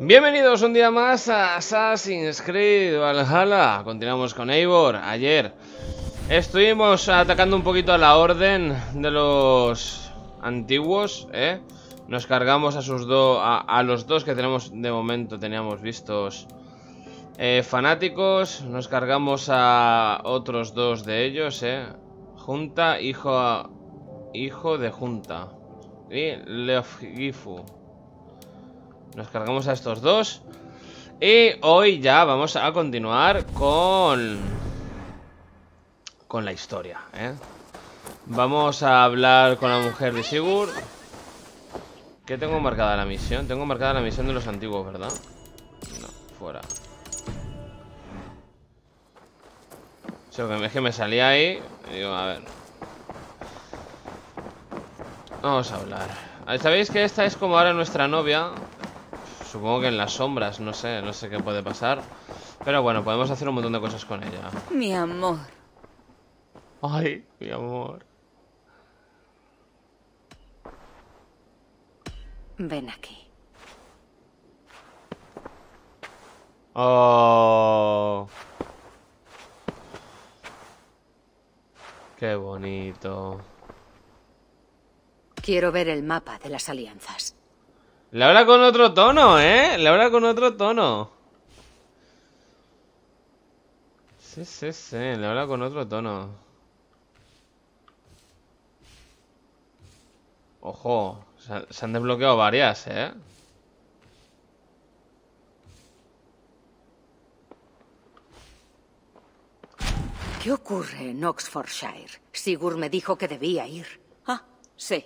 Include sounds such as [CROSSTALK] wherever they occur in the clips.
Bienvenidos un día más a Assassin's Creed Valhalla. Continuamos con Eivor. Ayer estuvimos atacando un poquito a la orden de los antiguos, ¿eh? Nos cargamos a sus dos, a, los dos que tenemos de momento, teníamos vistos eh, fanáticos. Nos cargamos a otros dos de ellos, ¿eh? Junta, hijo, hijo de Junta. Y Leofgifu. Nos cargamos a estos dos. Y hoy ya vamos a continuar con... Con la historia, ¿eh? Vamos a hablar con la mujer de Sigurd. ¿Qué tengo marcada la misión? Tengo marcada la misión de los antiguos, ¿verdad? No, fuera. es que me salía ahí y digo, a ver. Vamos a hablar. Sabéis que esta es como ahora nuestra novia. Supongo que en las sombras, no sé, no sé qué puede pasar. Pero bueno, podemos hacer un montón de cosas con ella. Mi amor. Ay, mi amor. Ven aquí. Oh. Qué bonito. Quiero ver el mapa de las alianzas. Le habla con otro tono, ¿eh? Le habla con otro tono. Sí, sí, sí, le habla con otro tono. Ojo, se han desbloqueado varias, ¿eh? ¿Qué ocurre en Oxfordshire? Sigurd me dijo que debía ir. Ah, sí.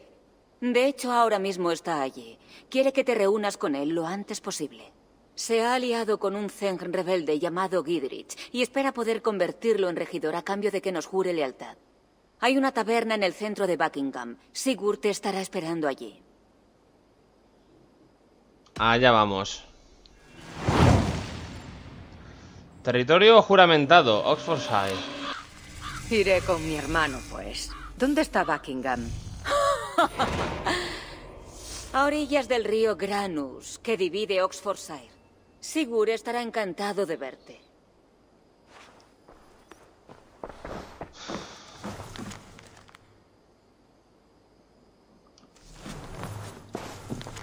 De hecho, ahora mismo está allí. Quiere que te reúnas con él lo antes posible. Se ha aliado con un Zeng rebelde llamado Gidrich y espera poder convertirlo en regidor a cambio de que nos jure lealtad. Hay una taberna en el centro de Buckingham. Sigurd te estará esperando allí. Allá vamos. Territorio juramentado, Oxfordshire. Iré con mi hermano, pues. ¿Dónde está Buckingham? A orillas del río Granus, que divide Oxfordshire. Sigurd estará encantado de verte.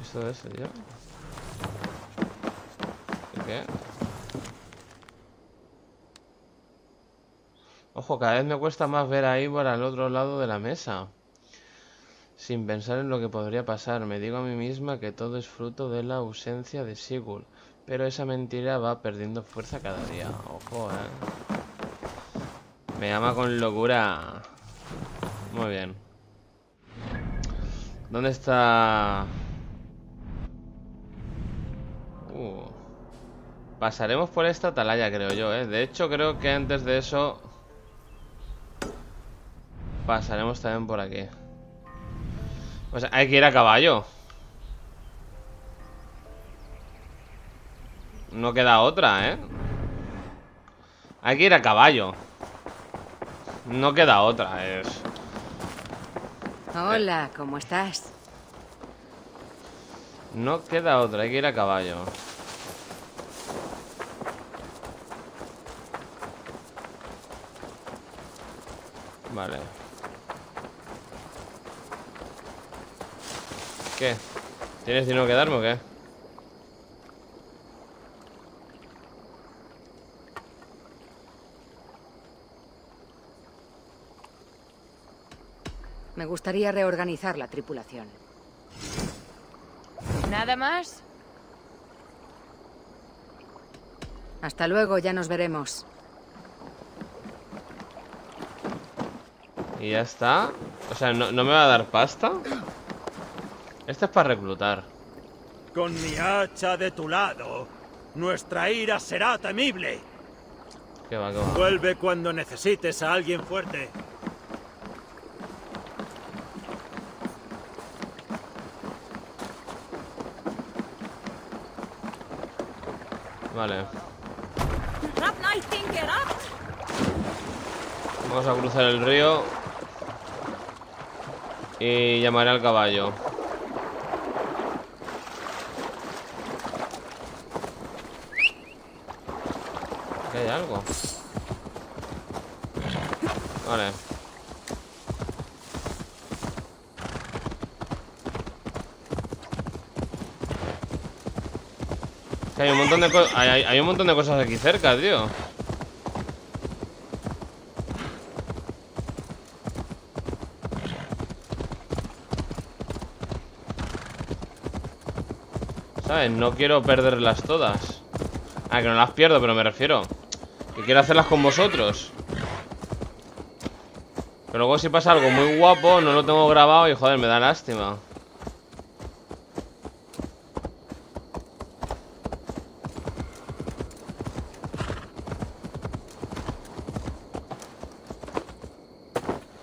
¿Esto es ya? ¿Qué? Ojo, cada vez me cuesta más ver ahí por al otro lado de la mesa. Sin pensar en lo que podría pasar, me digo a mí misma que todo es fruto de la ausencia de Sigurd, pero esa mentira va perdiendo fuerza cada día. Ojo, eh. Me llama con locura. Muy bien. ¿Dónde está...? Uh. Pasaremos por esta atalaya, creo yo, ¿eh? De hecho, creo que antes de eso... Pasaremos también por aquí. Pues hay que ir a caballo. No queda otra, ¿eh? Hay que ir a caballo. No queda otra, es... Hola, ¿cómo estás? No queda otra, hay que ir a caballo. Vale. ¿Qué? ¿Tienes dinero que darme o qué? Me gustaría reorganizar la tripulación. ¿Nada más? Hasta luego, ya nos veremos. ¿Y ya está? O sea, ¿no, ¿no me va a dar pasta? Este es para reclutar. Con mi hacha de tu lado, nuestra ira será temible. ¿Qué va, Vuelve cuando necesites a alguien fuerte. Vale. Vamos a cruzar el río. Y llamaré al caballo. Hay algo. Vale. Hay un montón de cosas. Hay un montón de cosas aquí cerca, tío. ¿Sabes? No quiero perderlas todas. Ah, que no las pierdo, pero me refiero. Que quiero hacerlas con vosotros. Pero luego si pasa algo muy guapo, no lo tengo grabado y joder, me da lástima.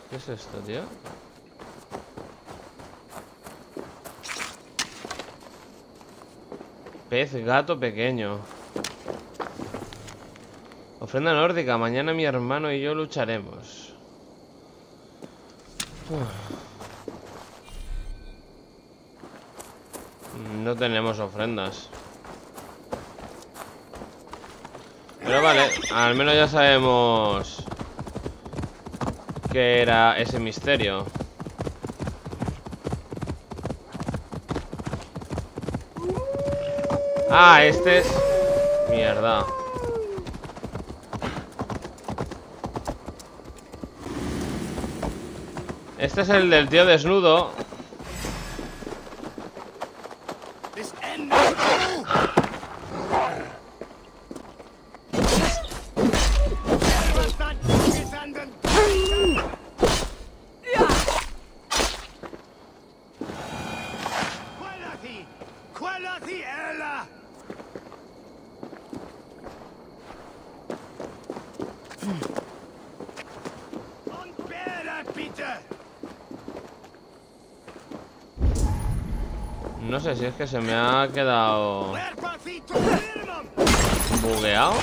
¿Qué es esto, tío? Pez gato pequeño. Ofrenda nórdica. Mañana mi hermano y yo lucharemos. No tenemos ofrendas. Pero vale, al menos ya sabemos qué era ese misterio. Ah, este es... Mierda. Este es el del tío desnudo. Si es que se me ha quedado bugueado.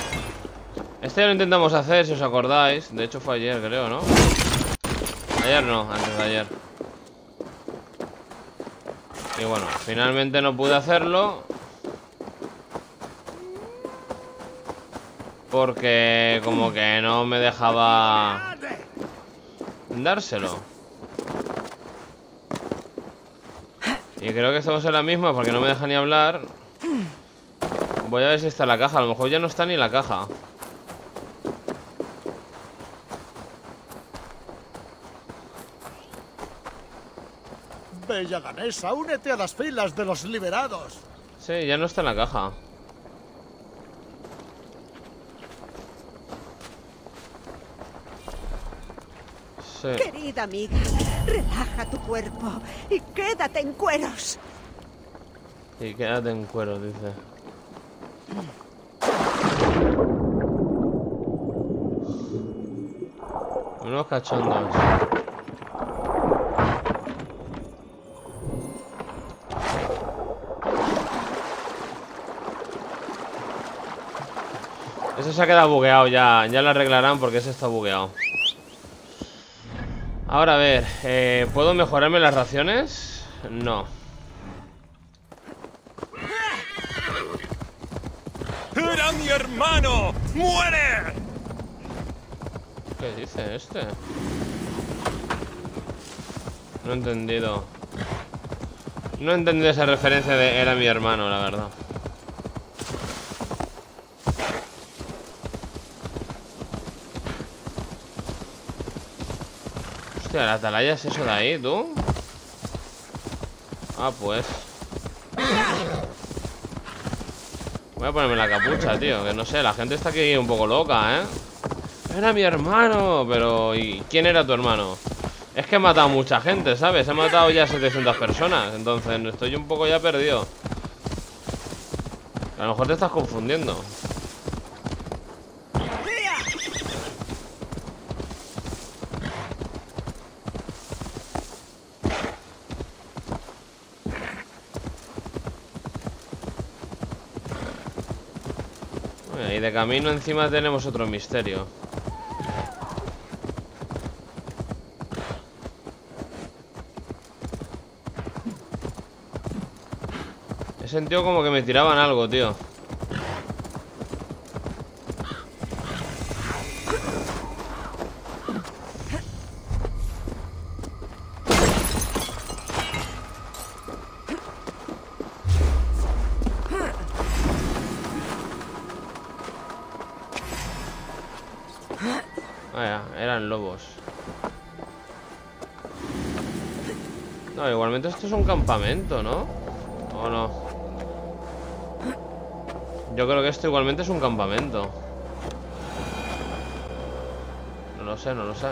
Este ya lo intentamos hacer, si os acordáis. De hecho fue ayer, creo, ¿no? Ayer no, antes de ayer. Y bueno, finalmente no pude hacerlo. Porque como que no me dejaba dárselo. Creo que estamos en la misma porque no me deja ni hablar. Voy a ver si está la caja. A lo mejor ya no está ni la caja. Bella danesa, únete a las filas de los liberados. Sí, ya no está en la caja. Sí. Querida amiga, relaja tu cuerpo y quédate en cueros. Y quédate en cuero, dice. Unos cachondos. Ese se ha quedado bugueado ya. Ya lo arreglarán porque ese está bugueado. Ahora a ver, eh, ¿puedo mejorarme las raciones? No. ¡Era mi hermano! ¡Muere! ¿Qué dice este? No he entendido. No he entendido esa referencia de era mi hermano, la verdad. Hostia, la atalaya es eso de ahí, ¿tú? Ah, pues. Voy a ponerme la capucha, tío. Que no sé, la gente está aquí un poco loca, ¿eh? Era mi hermano, pero ¿y quién era tu hermano? Es que he matado mucha gente, ¿sabes? He matado ya 700 personas, entonces estoy un poco ya perdido. A lo mejor te estás confundiendo. Bueno, Y camino encima tenemos otro misterio. He sentido como que me tiraban algo, tío. Esto es un campamento, ¿no? ¿O no? Yo creo que esto igualmente es un campamento. No lo sé, no lo sé.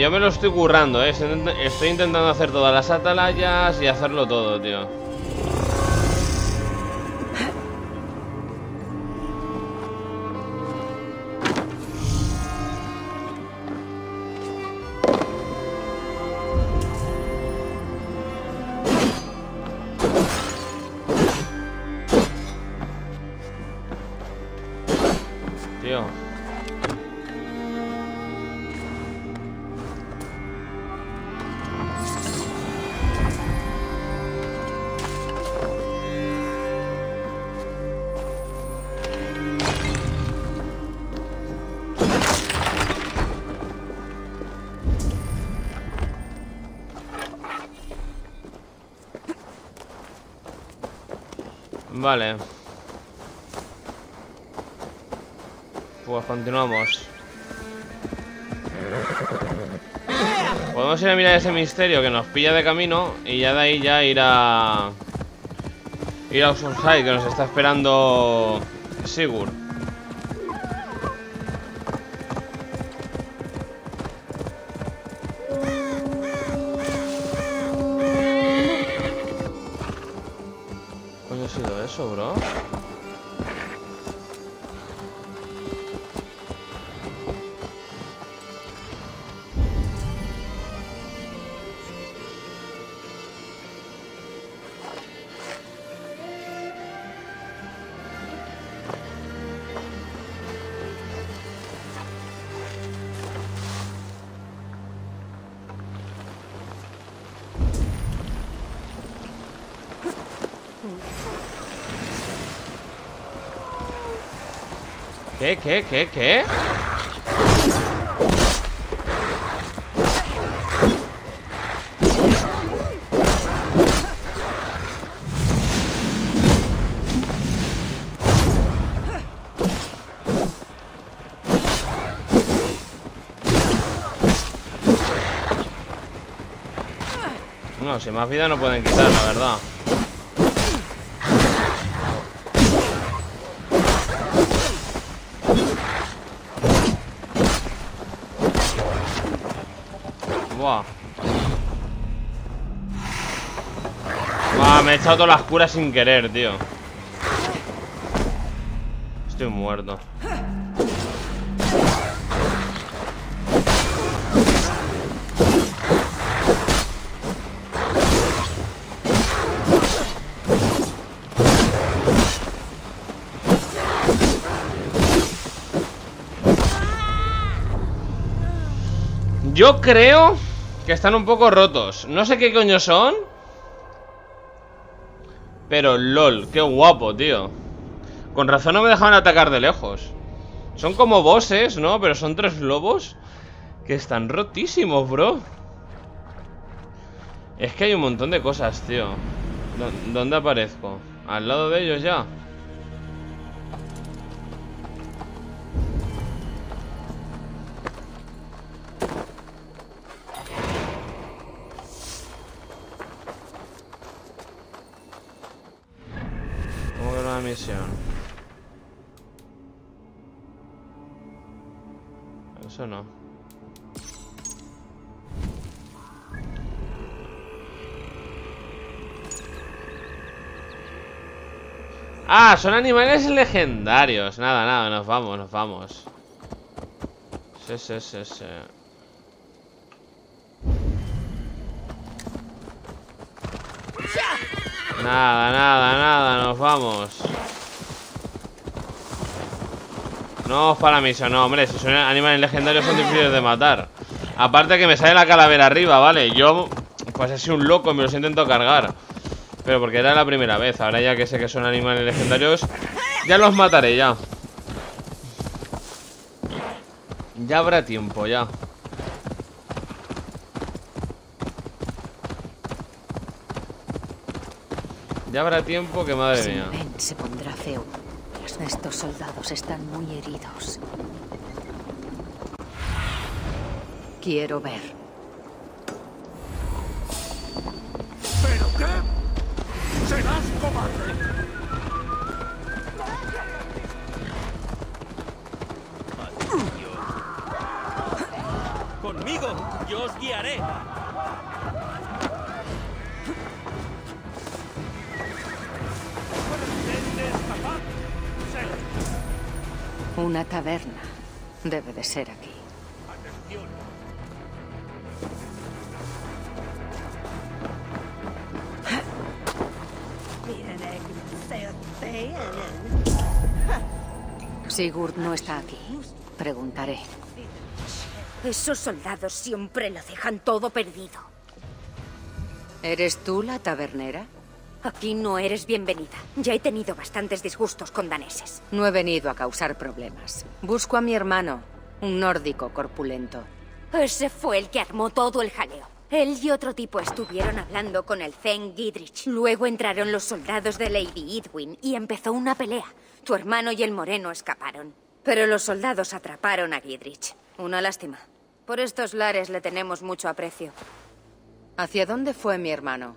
Yo me lo estoy currando, ¿eh? Estoy intent- Estoy intentando hacer todas las atalayas y hacerlo todo. Tío. Vale. Pues continuamos. Podemos ir a mirar ese misterio que nos pilla de camino y ya de ahí ya ir a... Ir a Oceanside que nos está esperando Sigurd. ¿Qué, qué? No, si más vida no pueden quitar, la verdad. Me he echado todas las curas sin querer, tío. Estoy muerto. Yo creo que están un poco rotos. No sé qué coño son. Pero lol, qué guapo, tío. Con razón no me dejaban atacar de lejos. Son como bosses, ¿no? Pero son tres lobos que están rotísimos, bro. Es que hay un montón de cosas, tío. ¿Dó- ¿Dónde aparezco? ¿Al lado de ellos ya? Ah, son animales legendarios. Nada, nada, nos vamos, nos vamos. Sí, sí, sí, sí. Nada, nada, nada, nos vamos. No para la misión, no, hombre, si son animales legendarios son difíciles de matar. Aparte que me sale la calavera arriba, ¿vale? Yo, pues he sido un loco y me los intento cargar. Pero porque era la primera vez, ahora ya que sé que son animales legendarios, ya los mataré ya. Ya habrá tiempo, ya. Ya habrá tiempo que madre mía. se pondrá feo. Estos soldados están muy heridos. Quiero ver. ¿Pero qué? ¡Serás cobarde! ¡Conmigo! ¡Yo os guiaré! Una taberna. Debe de ser aquí. Sigurd no está aquí. Preguntaré. Esos soldados siempre lo dejan todo perdido. ¿Eres tú la tabernera? Aquí no eres bienvenida. Ya he tenido bastantes disgustos con daneses. No he venido a causar problemas. Busco a mi hermano, un nórdico corpulento. Ese fue el que armó todo el jaleo. Él y otro tipo estuvieron hablando con el Zen Gidrich. Luego entraron los soldados de Lady Edwin y empezó una pelea. Tu hermano y el moreno escaparon. Pero los soldados atraparon a Gidrich. Una lástima. Por estos lares le tenemos mucho aprecio. ¿Hacia dónde fue mi hermano?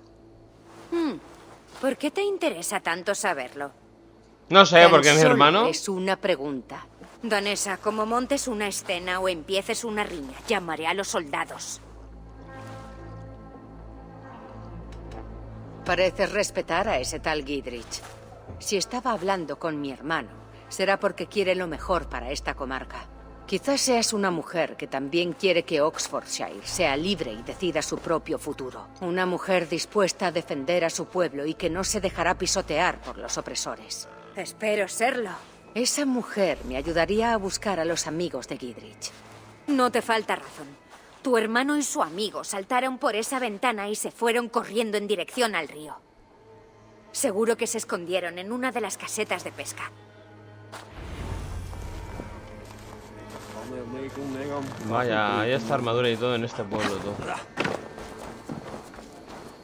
¿Por qué te interesa tanto saberlo? No sé, Tan porque mi hermano. Es una pregunta. Danesa, como montes una escena o empieces una riña, llamaré a los soldados. Pareces respetar a ese tal Gidrich. Si estaba hablando con mi hermano, será porque quiere lo mejor para esta comarca. Quizás seas una mujer que también quiere que Oxfordshire sea libre y decida su propio futuro. Una mujer dispuesta a defender a su pueblo y que no se dejará pisotear por los opresores. Espero serlo. Esa mujer me ayudaría a buscar a los amigos de Gidrich. No te falta razón. Tu hermano y su amigo saltaron por esa ventana y se fueron corriendo en dirección al río. Seguro que se escondieron en una de las casetas de pesca. Vaya, hay esta armadura y todo en este pueblo, tú.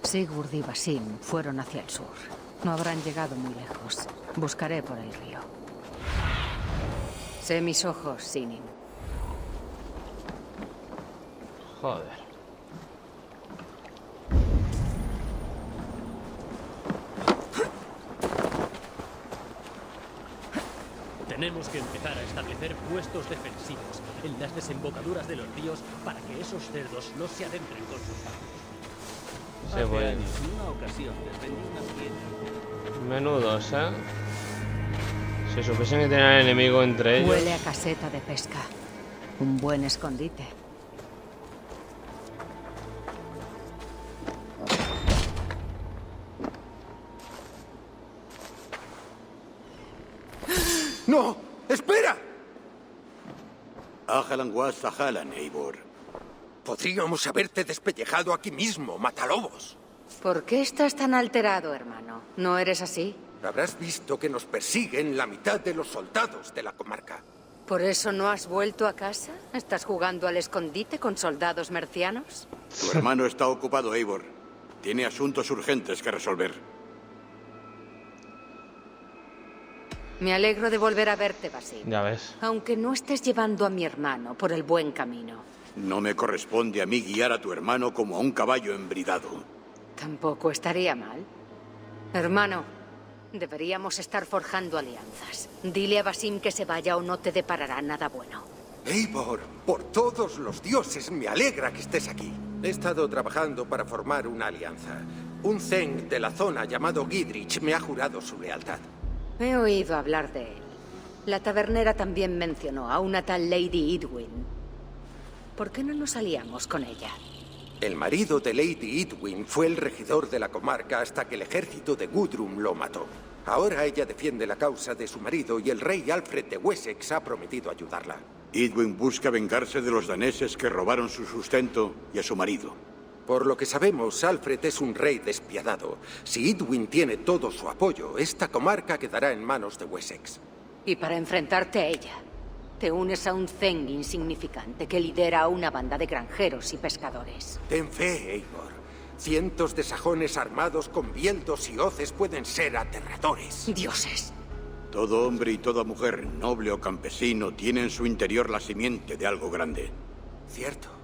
Sigurd y Basim fueron hacia el sur. No habrán llegado muy lejos. Buscaré por el río. Sé mis ojos, Sinin. Joder. Tenemos que empezar a establecer puestos defensivos en las desembocaduras de los ríos para que esos cerdos no se adentren con sus familias. Se voy. En una ocasión piedras. Menudos, ¿eh? Si supiesen que tenían enemigo entre ellos. Huele a caseta de pesca. Un buen escondite. ¡No! ¡Espera! Ajalan was Ajalan, Eivor. Podríamos haberte despellejado aquí mismo, Matalobos. ¿Por qué estás tan alterado, hermano? ¿No eres así? Habrás visto que nos persiguen la mitad de los soldados de la comarca. ¿Por eso no has vuelto a casa? ¿Estás jugando al escondite con soldados mercianos? Tu hermano está ocupado, Eivor. Tiene asuntos urgentes que resolver. Me alegro de volver a verte, Basim. Ya ves. Aunque no estés llevando a mi hermano por el buen camino. No me corresponde a mí guiar a tu hermano como a un caballo embridado. Tampoco estaría mal. Hermano, deberíamos estar forjando alianzas. Dile a Basim que se vaya o no te deparará nada bueno. Eivor, por todos los dioses, me alegra que estés aquí. He estado trabajando para formar una alianza. Un Zeng de la zona llamado Gidrich me ha jurado su lealtad. He oído hablar de él. La tabernera también mencionó a una tal Lady Edwin. ¿Por qué no nos aliamos con ella? El marido de Lady Edwin fue el regidor de la comarca hasta que el ejército de Gudrun lo mató. Ahora ella defiende la causa de su marido y el rey Alfred de Wessex ha prometido ayudarla. Edwin busca vengarse de los daneses que robaron su sustento y a su marido. Por lo que sabemos, Alfred es un rey despiadado. Si Edwin tiene todo su apoyo, esta comarca quedará en manos de Wessex. Y para enfrentarte a ella, Te unes a un Zeng insignificante que lidera a una banda de granjeros y pescadores. Ten fe, Eivor. Cientos de sajones armados con bieldos y hoces pueden ser aterradores. Dioses. Todo hombre y toda mujer, noble o campesino, tiene en su interior la simiente de algo grande. Cierto.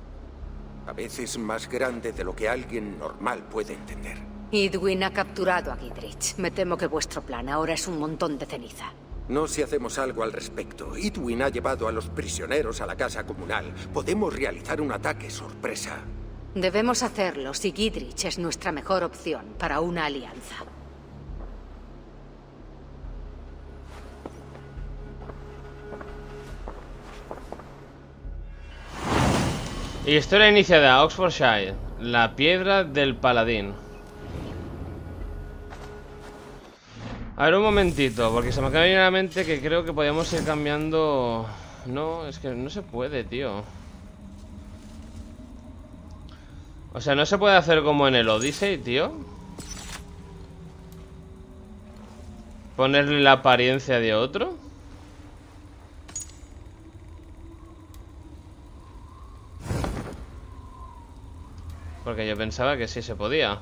A veces más grande de lo que alguien normal puede entender. Idwin ha capturado a Gidrich. Me temo que vuestro plan ahora es un montón de ceniza. No si hacemos algo al respecto. Idwin ha llevado a los prisioneros a la casa comunal. Podemos realizar un ataque sorpresa. Debemos hacerlo si Gidrich es nuestra mejor opción para una alianza. Historia iniciada, Oxfordshire. La piedra del paladín. A ver, un momentito, porque se me acaba de venir a la mente que creo que podíamos ir cambiando... No, es que no se puede, tío. O sea, no se puede hacer como en el Odyssey, tío. Ponerle la apariencia de otro. Porque yo pensaba que sí se podía.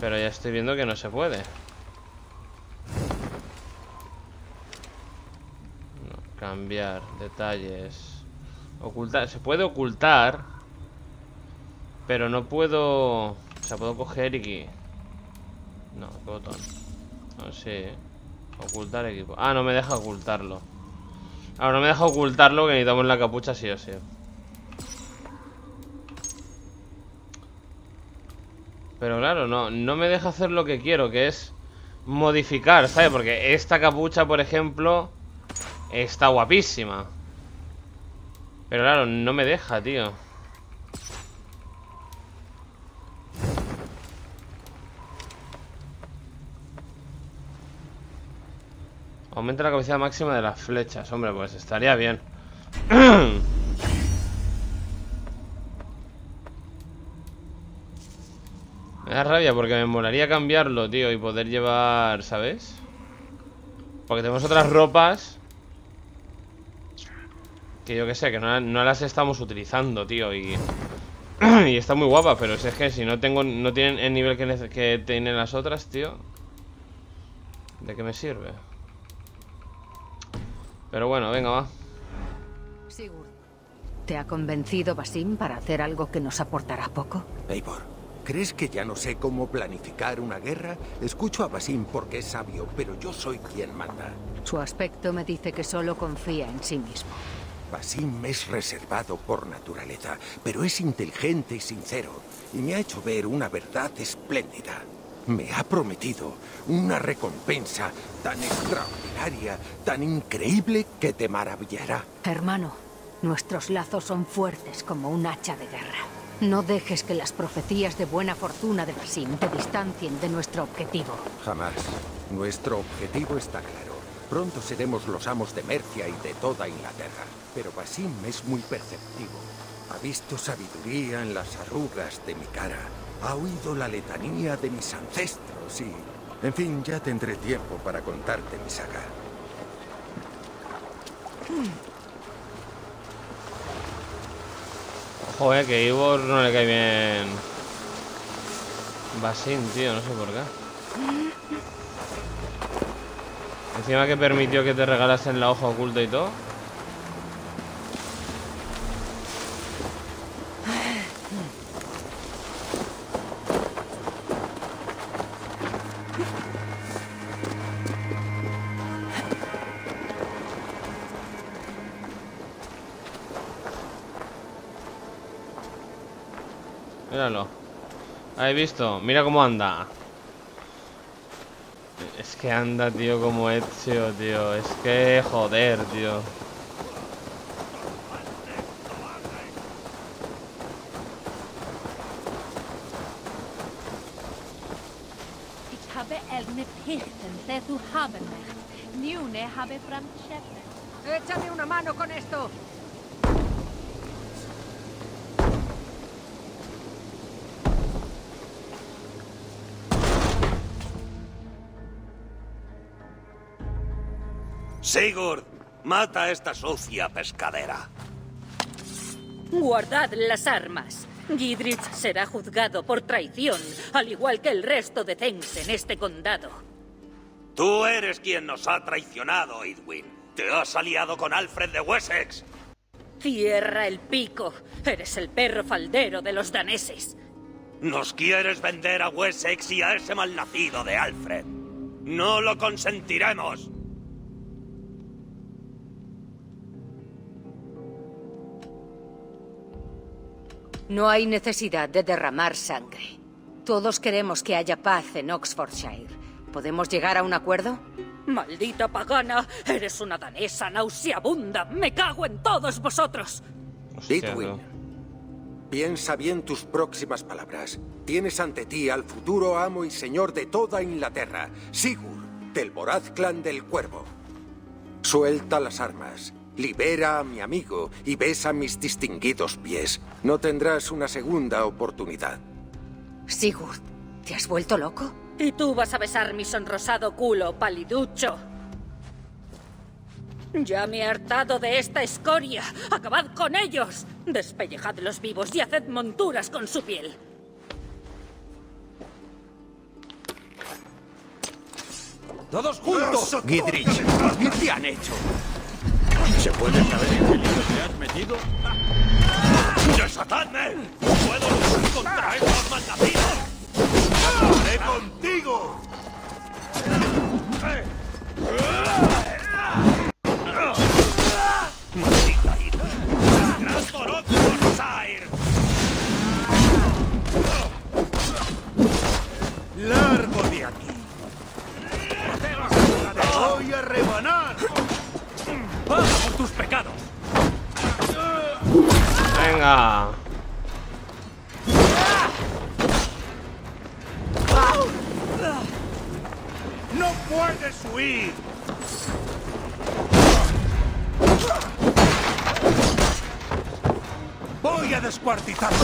Pero ya estoy viendo que no se puede. No, cambiar detalles. Ocultar. Se puede ocultar. Pero no puedo... O sea, puedo coger y... No, ¿qué botón? No, sí. Ocultar equipo. Ah, no me deja ocultarlo. Ahora no me deja ocultarlo que necesitamos la capucha sí o sí. Pero claro, no, no me deja hacer lo que quiero, que es modificar, ¿sabes? Porque esta capucha, por ejemplo, está guapísima. Pero claro, no me deja, tío. Aumenta la capacidad máxima de las flechas. Hombre, pues estaría bien. [CLEARS THROAT] da rabia porque me molaría cambiarlo, tío, y poder llevar, ¿sabes? Porque tenemos otras ropas Que yo que sé, que no, las estamos utilizando, tío Y, [CLEARS THROAT] y está muy guapa, pero si es que si no tengo no tienen el nivel que, que tienen las otras, tío ¿De qué me sirve? Pero bueno, venga, va ¿Te ha convencido Basim para hacer algo que nos aportará poco? Eivor ¿Crees que ya no sé cómo planificar una guerra? Escucho a Basim porque es sabio, pero yo soy quien manda. Su aspecto me dice que solo confía en sí mismo. Basim es reservado por naturaleza, pero es inteligente y sincero, y me ha hecho ver una verdad espléndida. Me ha prometido una recompensa tan extraordinaria, tan increíble que te maravillará. Hermano, nuestros lazos son fuertes como un hacha de guerra. No dejes que las profecías de buena fortuna de Basim te distancien de nuestro objetivo. Jamás. Nuestro objetivo está claro. Pronto seremos los amos de Mercia y de toda Inglaterra. Pero Basim es muy perceptivo. Ha visto sabiduría en las arrugas de mi cara. Ha oído la letanía de mis ancestros y... En fin, ya tendré tiempo para contarte mi saga. Joder, que Ivor no le cae bien. Basin, tío, no sé por qué. Encima que permitió que te regalasen la hoja oculta y todo. Míralo. ¿Has visto? Mira cómo anda. Es que anda, tío, como Ezio, tío. Es que, joder, tío. Échame una mano con esto. Sigurd, mata a esta sucia pescadera. Guardad las armas. Gidrich será juzgado por traición, al igual que el resto de Thames en este condado. Tú eres quien nos ha traicionado, Edwin. Te has aliado con Alfred de Wessex. Cierra el pico. Eres el perro faldero de los daneses. Nos quieres vender a Wessex y a ese malnacido de Alfred. No lo consentiremos. No hay necesidad de derramar sangre. Todos queremos que haya paz en Oxfordshire. ¿Podemos llegar a un acuerdo? Maldita pagana, eres una danesa nauseabunda. Me cago en todos vosotros. No. piensa bien tus próximas palabras. Tienes ante ti al futuro amo y señor de toda Inglaterra, Sigurd, del voraz clan del Cuervo. Suelta las armas, libera a mi amigo y besa mis distinguidos pies. No tendrás una segunda oportunidad. Sigurd, ¿te has vuelto loco? Y tú vas a besar mi sonrosado culo, paliducho. Ya me he hartado de esta escoria. ¡Acabad con ellos! Despellejadlos vivos y haced monturas con su piel. ¡Todos juntos! Gidrich, ¿qué te han hecho? ¿Se puede saber en qué lío te has metido? ¡Desatadme! ¡Puedo luchar contra estos malnacidos! ¡Haré contigo! ¡Maldita pecados! Venga. ¡No puedes huir! ¡Voy a descuartizarlo!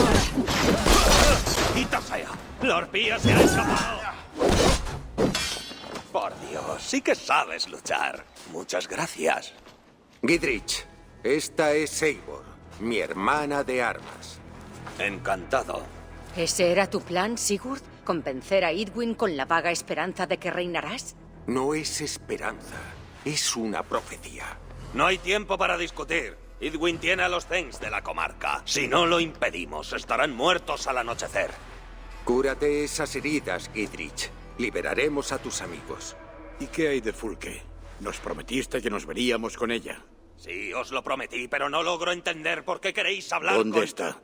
¡Quita sea! ¡La orpía se ha escapado! Por Dios, sí que sabes luchar. Muchas gracias. Gidrich, esta es Eivor, mi hermana de armas. Encantado. ¿Ese era tu plan, Sigurd? ¿Convencer a Edwin con la vaga esperanza de que reinarás? No es esperanza, es una profecía. No hay tiempo para discutir. Edwin tiene a los Thens de la comarca. Si no lo impedimos, estarán muertos al anochecer. Cúrate esas heridas, Gidrich. Liberaremos a tus amigos. ¿Y qué hay de Fulke? Nos prometiste que nos veríamos con ella. Sí, os lo prometí, pero no logro entender por qué queréis hablar ¿Dónde con- está?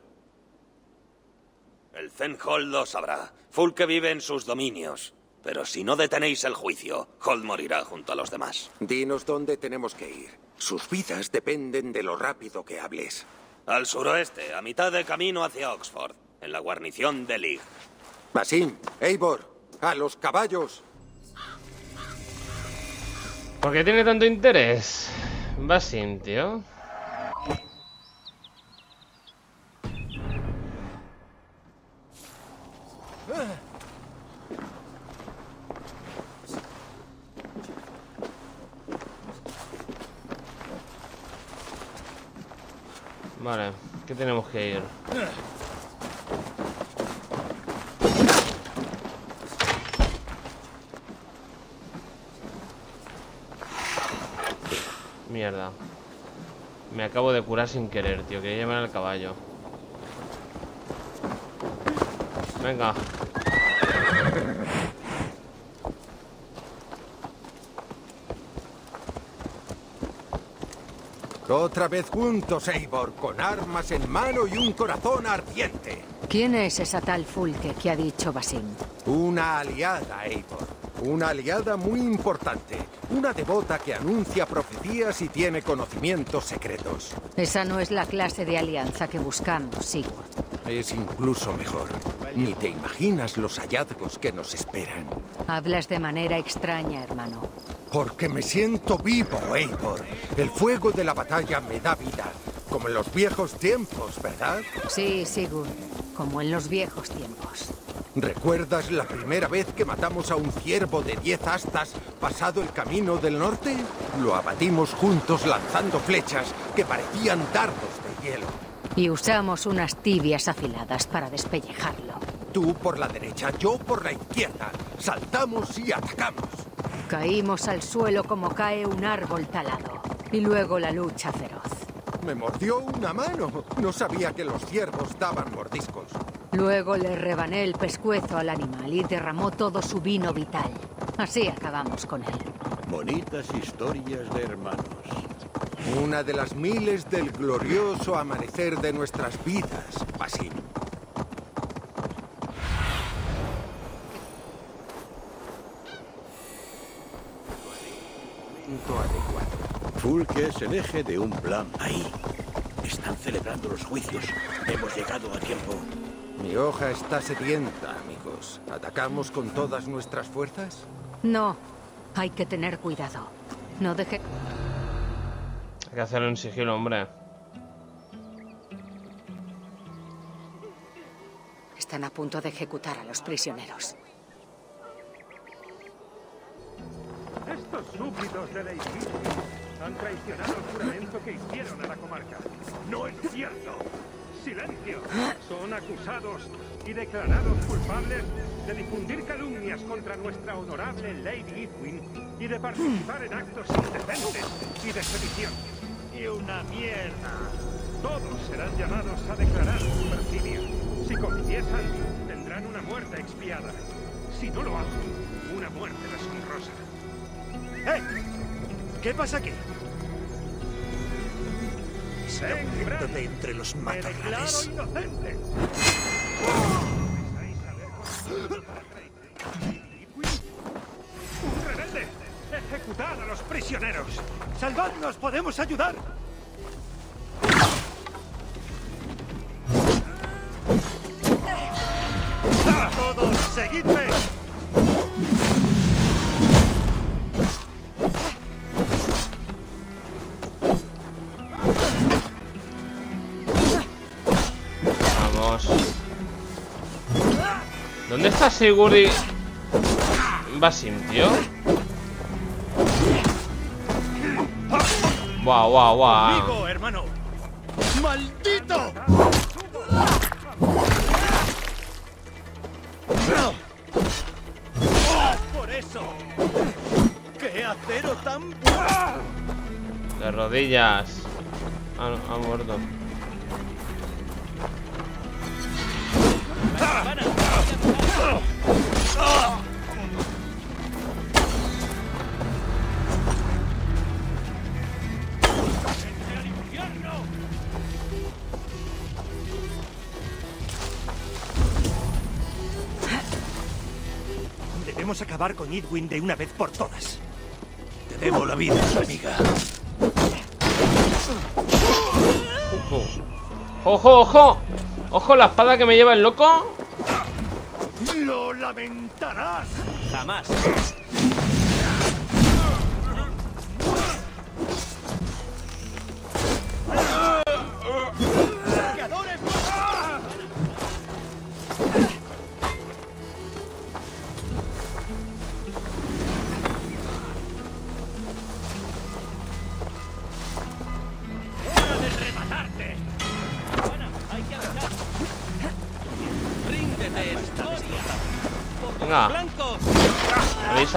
El Zenhold lo sabrá. Fulke vive en sus dominios. Pero si no detenéis el juicio, Hold morirá junto a los demás. Dinos dónde tenemos que ir. Sus vidas dependen de lo rápido que hables. Al suroeste, a mitad de camino hacia Oxford, en la guarnición de Leigh. Basim, Eivor, a los caballos. ¿Por qué tiene tanto interés? Basim, tío. Vale, ¿qué tenemos que ir? Mierda. Me acabo de curar sin querer, tío. Quería llamar al caballo. Venga. Otra vez juntos, Eivor, con armas en mano y un corazón ardiente. ¿Quién es esa tal Fulke que ha dicho Basim? Una aliada, Eivor. Una aliada muy importante. Una devota que anuncia profecías y tiene conocimientos secretos. Esa no es la clase de alianza que buscamos, Sigurd. Es incluso mejor. Ni te imaginas los hallazgos que nos esperan. Hablas de manera extraña, hermano. Porque me siento vivo, Eivor. El fuego de la batalla me da vida. Como en los viejos tiempos, ¿verdad? Sí, Sigurd, como en los viejos tiempos. ¿Recuerdas la primera vez que matamos a un ciervo de diez astas pasado el camino del norte? Lo abatimos juntos lanzando flechas que parecían dardos de hielo. Y usamos unas tibias afiladas para despellejarlo. Tú por la derecha, yo por la izquierda. Saltamos y atacamos. Caímos al suelo como cae un árbol talado. Y luego la lucha feroz. Me mordió una mano. No sabía que los ciervos daban mordiscos. Luego le rebané el pescuezo al animal y derramó todo su vino vital. Así acabamos con él. Bonitas historias de hermanos. Una de las miles del glorioso amanecer de nuestras vidas, Basim. Momento adecuado. Fulke es el eje de un plan. Ahí. Están celebrando los juicios. Hemos llegado a tiempo. Mi hoja está sedienta, amigos. ¿Atacamos con todas nuestras fuerzas? No, hay que tener cuidado. No deje... Hay que hacerlo en sigilo, hombre. Están a punto de ejecutar a los prisioneros. Estos súbditos de Lady han traicionado el juramento que hicieron a la comarca. ¡No es cierto! ¡Silencio! Son acusados y declarados culpables de difundir calumnias contra nuestra honorable Lady Edwin y de participar en actos indecentes y de sedición. ¡Y una mierda! Todos serán llamados a declarar su perfidia. Si confiesan, tendrán una muerte expiada. Si no lo hacen, una muerte deshonrosa. ¡Eh! ¿Qué pasa aquí? Escabulléndote entre los ¡Me declaro matorrales. rebelde! ¡Ejecutad a los prisioneros! ¡Salvadnos! ¡Podemos ayudar! ¡Todos, seguidme! ¿Dónde está Sigurd y... Basim, tío? Guau, guau, guau. ¡Conmigo, hermano! ¡Maldito! ¡Por eso! ¡Qué acero tan De rodillas. Ah, no, ha muerto. Debemos acabar con Edwin de una vez por todas. Te debo la vida, amiga. Ojo. ¡Ojo, ojo! ¡Ojo la espada que me lleva el loco! ¡Lo lamentarás! Jamás.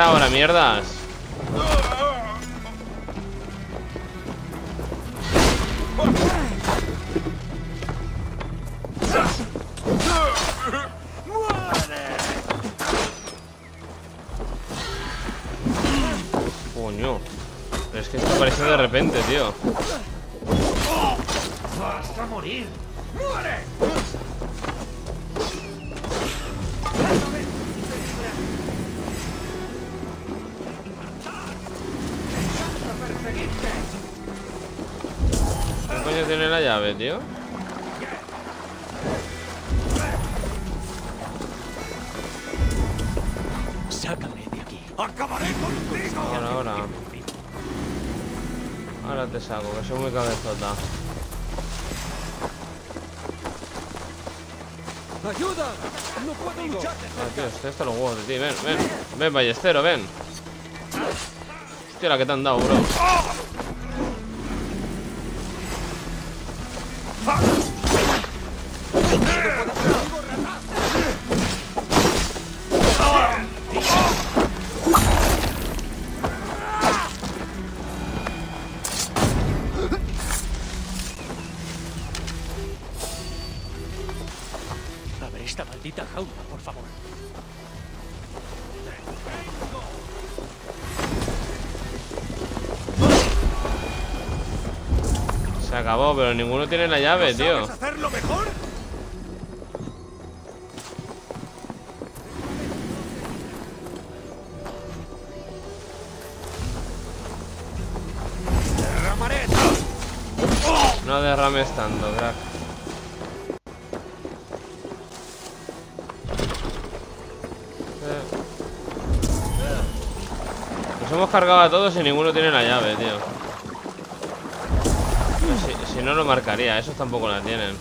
Ahora, mierdas? Ah, tío, estoy hasta los huevos de ti. Ven, ven. Ven, ballestero, ven. Hostia, la que te han dado, bro. Pero ninguno tiene la llave, tío. ¿Sabes hacerlo mejor? No derrames tanto, crack. Eh. Nos hemos cargado a todos y ninguno tiene la llave, tío. Si, no lo marcaría, esos tampoco la tienen.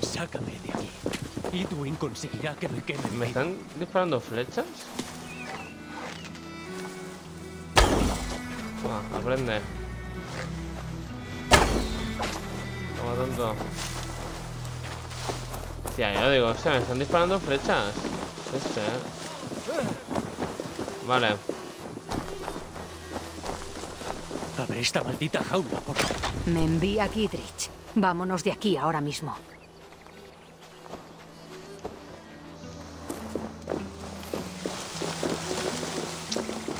Sácame de aquí. Idwin conseguirá que me queme. ¿Me están disparando flechas? Ah, aprende. Toma tonto. Tía, yo digo, hostia, me están disparando flechas. Es este, eh. Vale. Abre esta maldita jaula, por favor. Me envía Gidrich. Vámonos de aquí ahora mismo.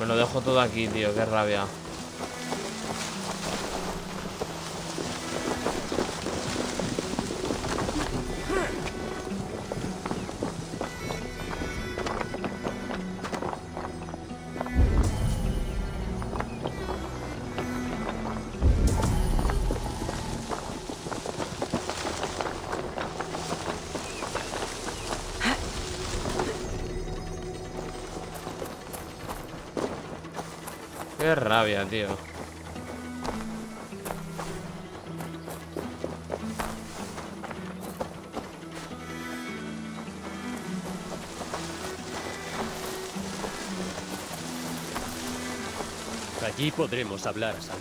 Me lo dejo todo aquí, tío, qué rabia. Rabia. Allí podremos hablar a salvo.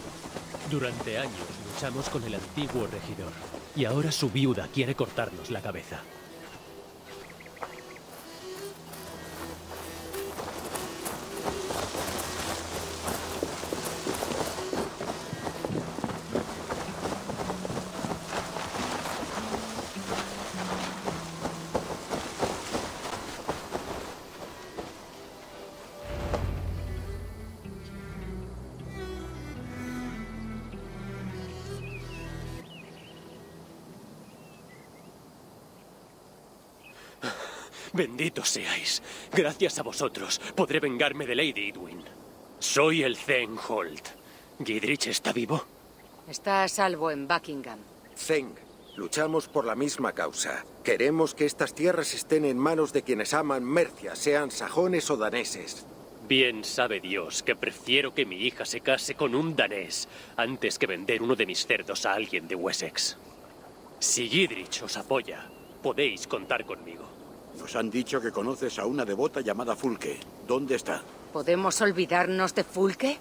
Durante años luchamos con el antiguo regidor. Y ahora su viuda quiere cortarnos la cabeza. Gracias a vosotros podré vengarme de Lady Edwin. Soy el Zen Holt. ¿Gidrich está vivo? Está a salvo en Buckingham. Zeng, luchamos por la misma causa. Queremos que estas tierras estén en manos de quienes aman Mercia, sean sajones o daneses. Bien sabe Dios que prefiero que mi hija se case con un danés antes que vender uno de mis cerdos a alguien de Wessex. Si Gidrich os apoya, podéis contar conmigo. Nos han dicho que conoces a una devota llamada Fulke. ¿Dónde está? ¿Podemos olvidarnos de Fulke?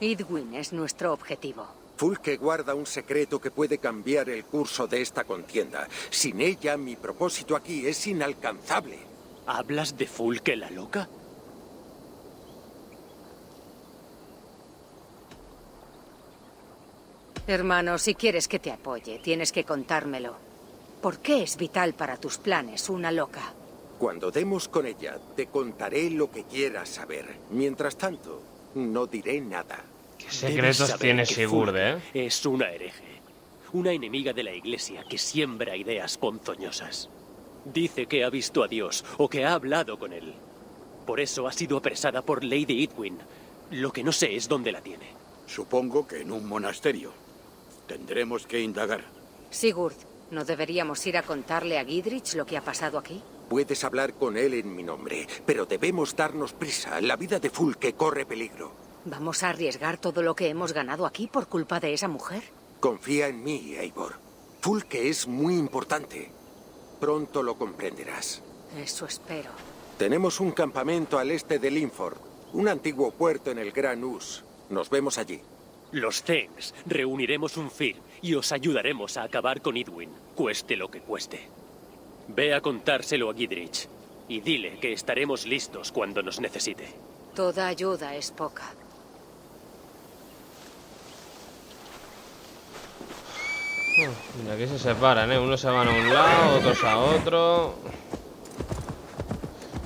Idwin es nuestro objetivo. Fulke guarda un secreto que puede cambiar el curso de esta contienda. Sin ella, mi propósito aquí es inalcanzable. ¿Hablas de Fulke la loca? Hermano, si quieres que te apoye, tienes que contármelo. ¿Por qué es vital para tus planes una loca? Cuando demos con ella, te contaré lo que quieras saber. Mientras tanto, no diré nada. ¿Qué secretos tiene que Sigurd, eh? Es una hereje. Una enemiga de la iglesia que siembra ideas ponzoñosas. Dice que ha visto a Dios o que ha hablado con él. Por eso ha sido apresada por Lady Edwin. Lo que no sé es dónde la tiene. Supongo que en un monasterio. Tendremos que indagar. Sigurd, ¿no deberíamos ir a contarle a Gidrich lo que ha pasado aquí? Puedes hablar con él en mi nombre, pero debemos darnos prisa. La vida de Fulke corre peligro. ¿Vamos a arriesgar todo lo que hemos ganado aquí por culpa de esa mujer? Confía en mí, Eivor. Fulke es muy importante. Pronto lo comprenderás. Eso espero. Tenemos un campamento al este de Linford, un antiguo puerto en el Gran Us. Nos vemos allí. Los Thanks reuniremos un film y os ayudaremos a acabar con Idwin, cueste lo que cueste. Ve a contárselo a Gidrich y dile que estaremos listos cuando nos necesite. Toda ayuda es poca. Y aquí se separan, ¿eh? Unos se van a un lado, otros a otro.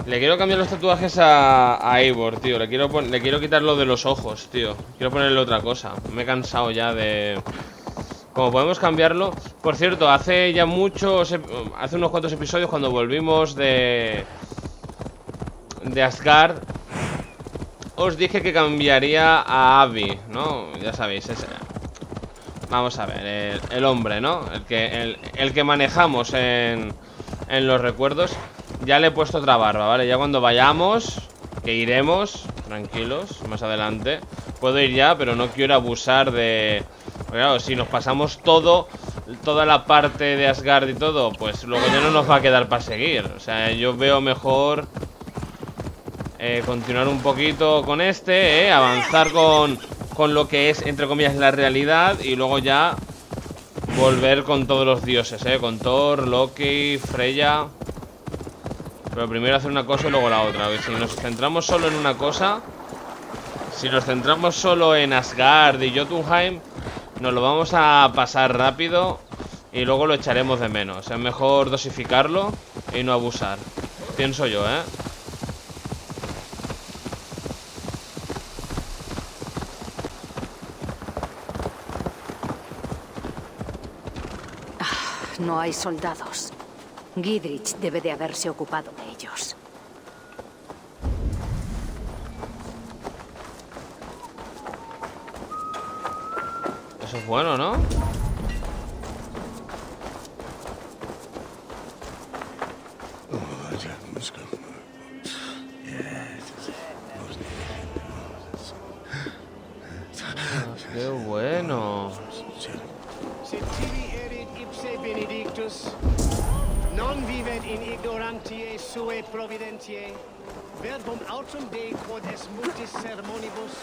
Le quiero cambiar los tatuajes a, a Eivor, tío. Le quiero, le quiero quitar lo de los ojos, tío. Quiero ponerle otra cosa. Me he cansado ya de... Como podemos cambiarlo... Por cierto, hace ya muchos... Hace unos cuantos episodios cuando volvimos de... De Asgard... Os dije que cambiaría a Abby, ¿no? Ya sabéis, ese... Vamos a ver, el, hombre, ¿no? El que, el, que manejamos en, en los recuerdos Ya le he puesto otra barba, ¿vale? Ya cuando vayamos, que iremos Tranquilos, más adelante Puedo ir ya, pero no quiero abusar de... Claro, si nos pasamos todo Toda la parte de Asgard y todo Pues luego ya no nos va a quedar para seguir O sea, yo veo mejor eh, Continuar un poquito con este, eh, Avanzar con con lo que es, entre comillas, la realidad y luego ya volver con todos los dioses, ¿eh? Con Thor, Loki, Freya... Pero primero hacer una cosa y luego la otra. Si nos centramos solo en una cosa... Si nos centramos solo en Asgard y Jotunheim... Nos lo vamos a pasar rápido y luego lo echaremos de menos. Es mejor dosificarlo y no abusar. Pienso yo, ¿eh? No hay soldados. Gidrich debe de haberse ocupado de ellos. Eso es bueno, ¿no? Sue providentiae, verbum autum Dei quod es multis sermonibus,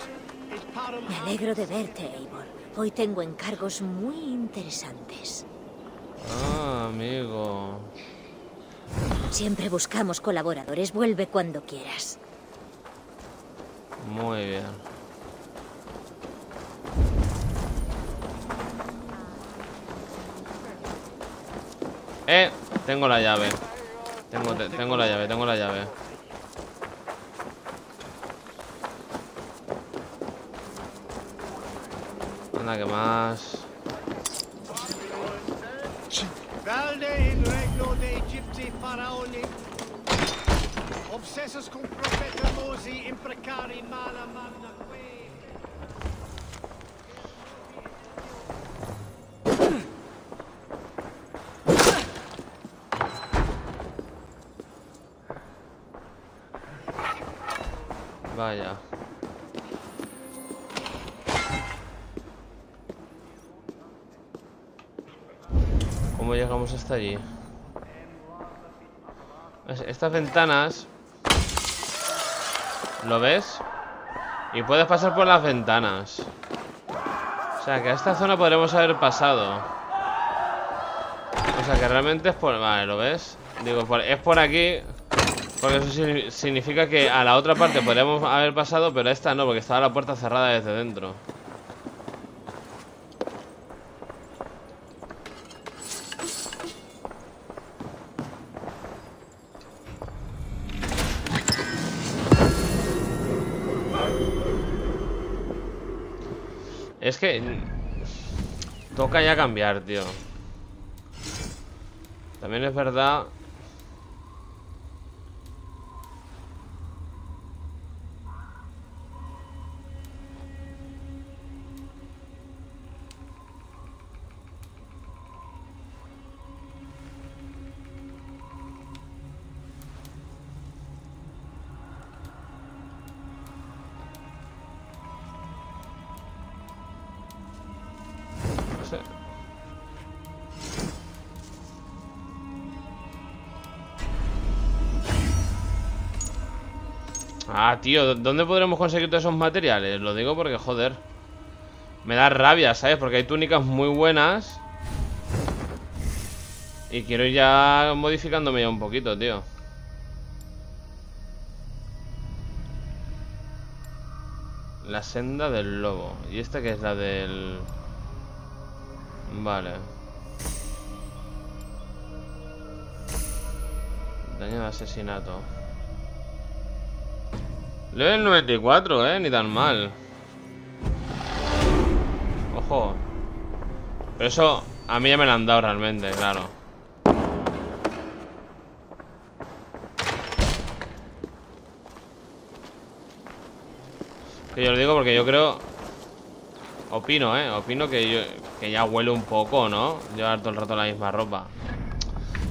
et parum... Me alegro de verte, Eivor. Hoy tengo encargos muy interesantes. Ah, amigo. Siempre buscamos colaboradores. Vuelve cuando quieras. Muy bien. Eh, tengo la llave tengo, tengo la llave, tengo la llave. Anda, que más Obsessus cum profeta Mosi imprecari mala magna Vaya. ¿Cómo llegamos hasta allí? Estas ventanas... ¿Lo ves? Y puedes pasar por las ventanas O sea, que a esta zona podremos haber pasado O sea, que realmente es por... Vale, ¿lo ves? Digo, es por aquí porque eso significa que a la otra parte podríamos haber pasado, pero a esta no, porque estaba la puerta cerrada desde dentro. Es que... Toca ya cambiar, tío. También es verdad Tío, ¿dónde podremos conseguir todos esos materiales? Lo digo porque, joder Me da rabia, ¿sabes? Porque hay túnicas muy buenas Y quiero ir ya modificándome ya un poquito, tío La senda del lobo ¿Y esta que es la del...? Vale Daño de asesinato Level 94, eh, ni tan mal. Ojo. Pero eso a mí ya me lo han dado realmente, claro. Que yo lo digo porque yo creo Opino, eh Opino que, yo, que ya huele un poco, ¿no? Llevar todo el rato la misma ropa.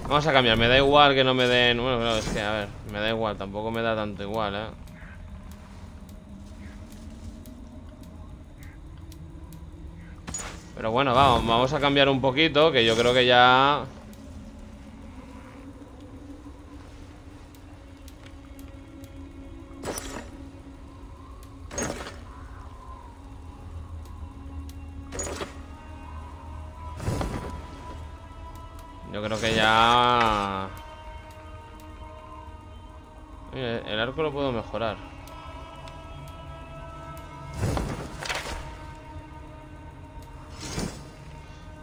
Vamos a cambiar, me da igual que no me den Bueno, claro, es que, a ver, me da igual Tampoco me da tanto igual, eh Pero bueno, vamos, vamos a cambiar un poquito Que yo creo que ya... Yo creo que ya... El arco lo puedo mejorar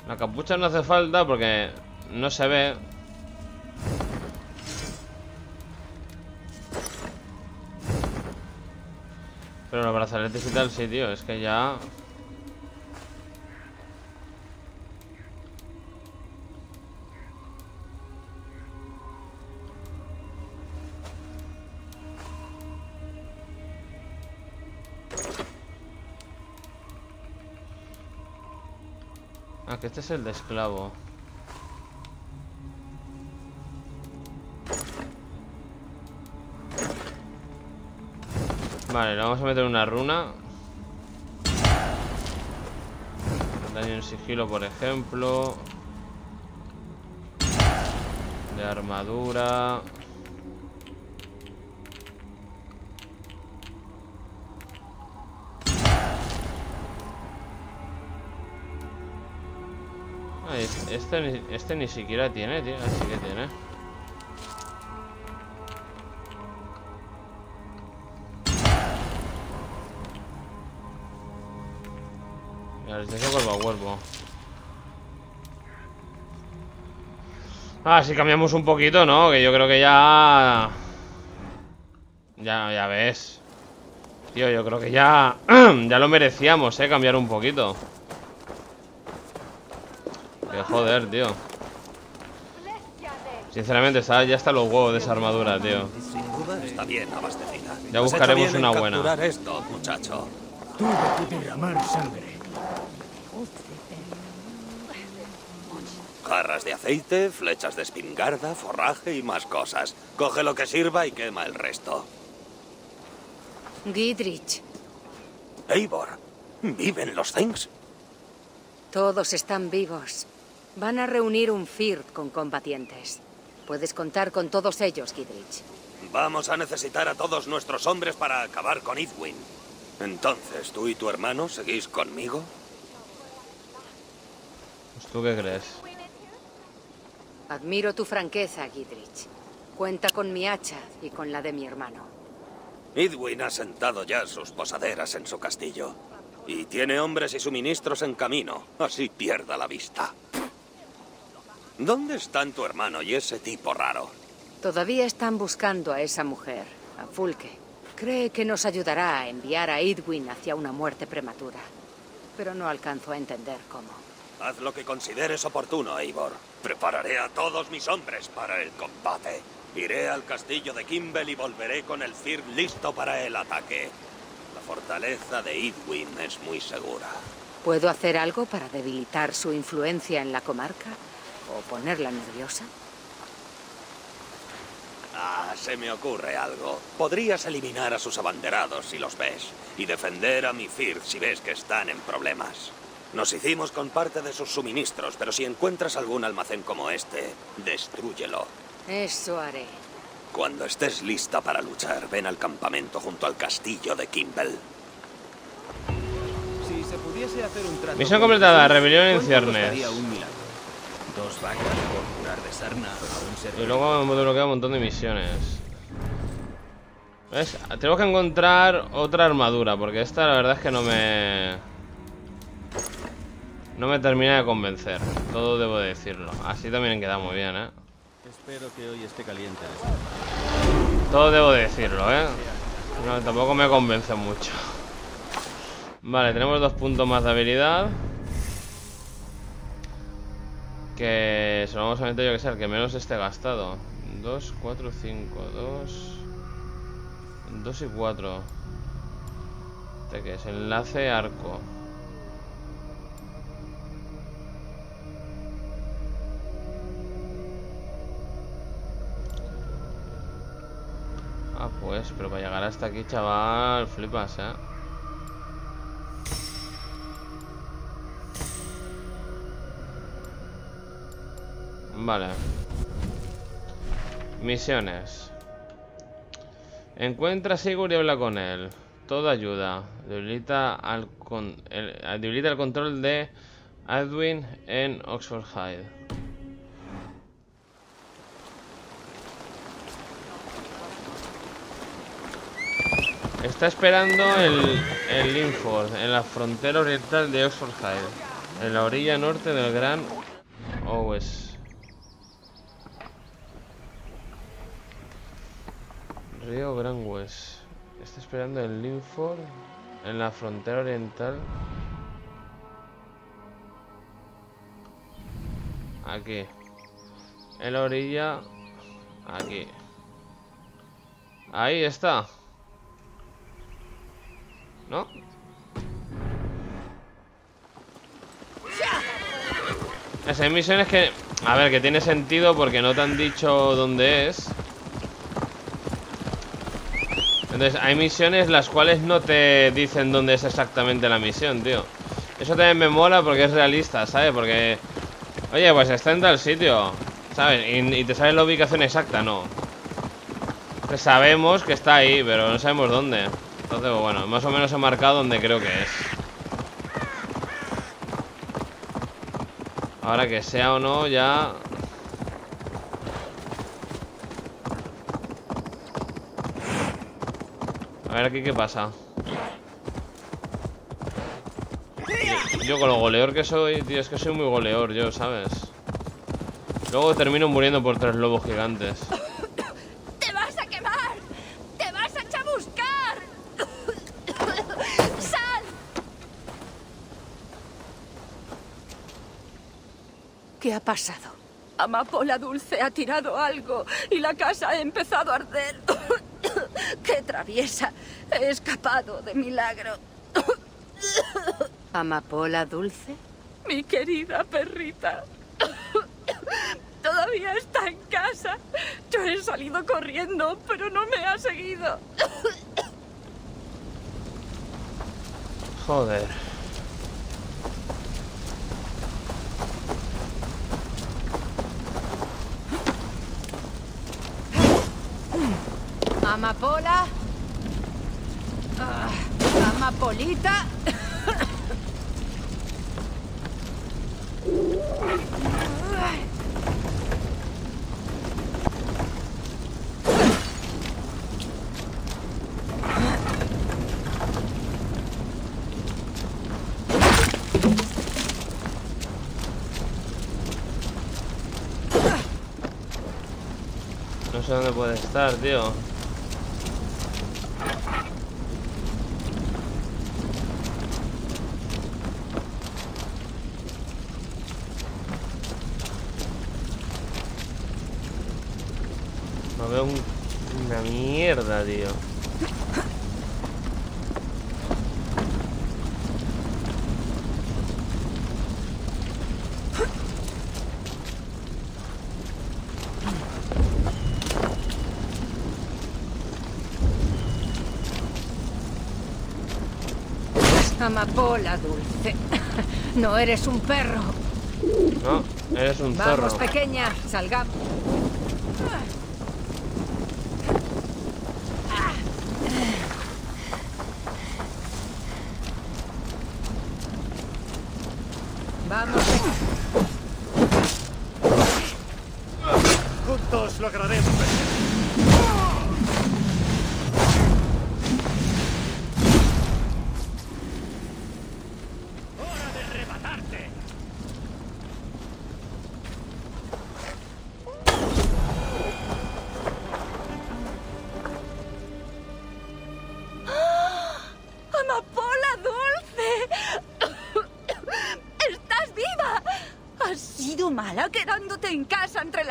La capucha no hace falta porque no se ve. Pero los brazaletes y tal, sí, tío. Es que ya... este es el de esclavo. Vale, le vamos a meter una runa. Daño en sigilo, por ejemplo. De armadura. Este, este, ni siquiera tiene, tío. Así que tiene. Les dejo cuerpo a cuerpo. Ah, si cambiamos un poquito, ¿no? Que yo creo que ya... Ya, ya ves. Tío, yo creo que ya... [CLEARS THROAT] ya lo merecíamos, ¿eh? Cambiar un poquito. Joder, tío. Sinceramente, está, ya está los huevos de esa armadura, tío. está bien abastecida. Ya buscaremos una buena. esto, muchacho. sangre. Jarras de aceite, flechas de espingarda, forraje y más cosas. Coge lo que sirva y quema el resto. Gidrich. Eivor, ¿viven los Things? Todos están vivos. Van a reunir un FIRT con combatientes. Puedes contar con todos ellos, Kidrich. Vamos a necesitar a todos nuestros hombres para acabar con Idwin. Entonces, ¿tú y tu hermano seguís conmigo? Pues tú qué crees. Admiro tu franqueza, Gidrich. Cuenta con mi hacha y con la de mi hermano. Idwin ha sentado ya sus posaderas en su castillo. Y tiene hombres y suministros en camino. Así pierda la vista. ¿Dónde están tu hermano y ese tipo raro? Todavía están buscando a esa mujer, a Fulke. Cree que nos ayudará a enviar a Edwin hacia una muerte prematura. Pero no alcanzo a entender cómo. Haz lo que consideres oportuno, Eivor. Prepararé a todos mis hombres para el combate. Iré al castillo de Kimbel y volveré con el Fir listo para el ataque. La fortaleza de Edwin es muy segura. ¿Puedo hacer algo para debilitar su influencia en la comarca? ¿O ponerla nerviosa? Ah, se me ocurre algo. Podrías eliminar a sus abanderados si los ves, y defender a mi Fir si ves que están en problemas. Nos hicimos con parte de sus suministros, pero si encuentras algún almacén como este, destrúyelo. Eso haré. Cuando estés lista para luchar, ven al campamento junto al castillo de Kimball. Si se pudiese hacer un trato Misión completada, rebelión en ¿cuánto ciernes. costaría un milagro? Dos vacas por curar de sarna a un ser Y luego hemos desbloqueado un montón de misiones. ¿Ves? Tenemos que encontrar otra armadura, porque esta la verdad es que no me... No me termina de convencer, todo debo decirlo. Así también queda muy bien, ¿eh? Espero que hoy esté caliente. Todo debo decirlo, ¿eh? No, tampoco me convence mucho. Vale, tenemos dos puntos más de habilidad. Que a meter yo que sea el que menos esté gastado. 2, 4, 5, 2. 2 y 4. Este que es enlace arco. Ah, pues, pero para llegar hasta aquí, chaval, flipas, ¿eh? Vale. Misiones. Encuentra a Sigurd y habla con él. Todo ayuda. Debilita al, con el, debilita el control de Edwin en Oxford Hyde. Está esperando el, el Linford en la frontera oriental de Oxford Hyde, en la orilla norte del Gran Owes. Río Gran West. Está esperando el Linford en la frontera oriental. Aquí. En la orilla. Aquí. Ahí está. ¿No? Esas misiones que... A ver, que tiene sentido porque no te han dicho dónde es. Entonces, hay misiones las cuales no te dicen dónde es exactamente la misión, tío. Eso también me mola porque es realista, ¿sabes? Porque... Oye, pues está en tal sitio, ¿sabes? Y, te sale la ubicación exacta, no. Que sabemos que está ahí, pero no sabemos dónde. Entonces, bueno, más o menos he marcado donde creo que es. Ahora que sea o no, ya... A ver aquí qué pasa. Yo, con lo goleor que soy, tío, es que soy muy goleor, yo, ¿sabes? Luego termino muriendo por tres lobos gigantes. ¡Te vas a quemar! ¡Te vas a chamuscar! ¡Sal! ¿Qué ha pasado? Amapola Dulce ha tirado algo y la casa ha empezado a arder. ¡Qué traviesa! He escapado de milagro. [COUGHS] ¿Amapola dulce? Mi querida perrita. Todavía está en casa. Yo he salido corriendo, pero no me ha seguido. Joder. ¿Amapola? Ah, ¿Amapolita? No sé dónde puede estar, tío. No veo un- una mierda, tío. Amapola dulce. [LAUGHS] No eres un perro. No, eres un Vamos, zorro. pequeña, salgamos.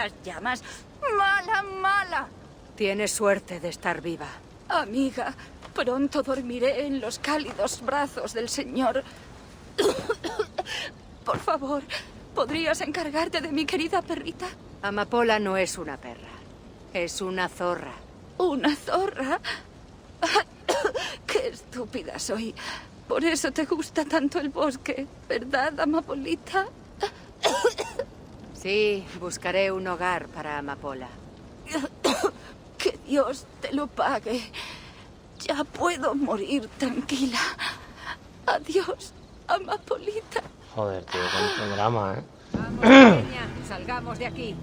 Las llamas. Mala, mala. Tienes suerte de estar viva. Amiga, pronto dormiré en los cálidos brazos del Señor. [COUGHS] Por favor, ¿podrías encargarte de mi querida perrita? Amapola no es una perra. Es una zorra. ¿Una zorra? [COUGHS] ¡Qué estúpida soy! Por eso te gusta tanto el bosque, ¿verdad, Amapolita? [COUGHS] Sí, buscaré un hogar para Amapola. [COUGHS] Que Dios te lo pague. Ya puedo morir tranquila. Adiós, Amapolita. Joder, tío, con este drama, ¿eh? Vamos, pequeña, salgamos de aquí.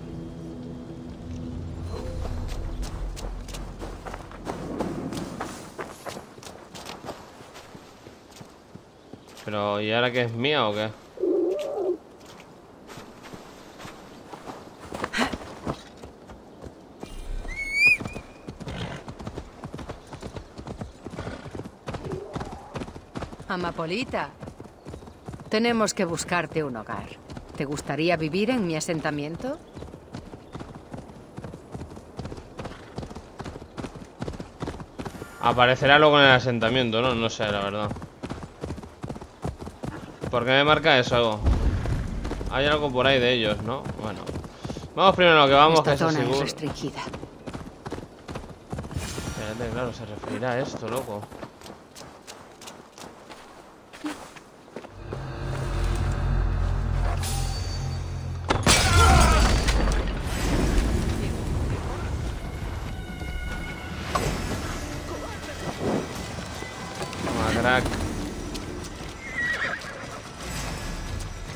Pero, ¿y ahora qué es mía o qué? Amapolita, tenemos que buscarte un hogar. ¿Te gustaría vivir en mi asentamiento? Aparecerá luego en el asentamiento, ¿no? No sé, la verdad. ¿Por qué me marca eso? Hay algo por ahí de ellos, ¿no? Bueno. Vamos primero a lo que vamos, Esta que zona es seguro. restringida. Espérate, claro, se referirá a esto, loco.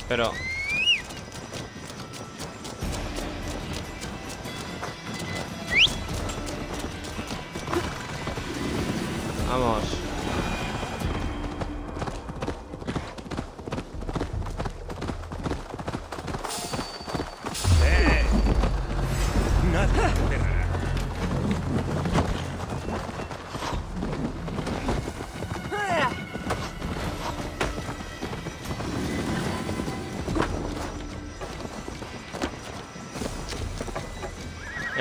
Pero... Vamos.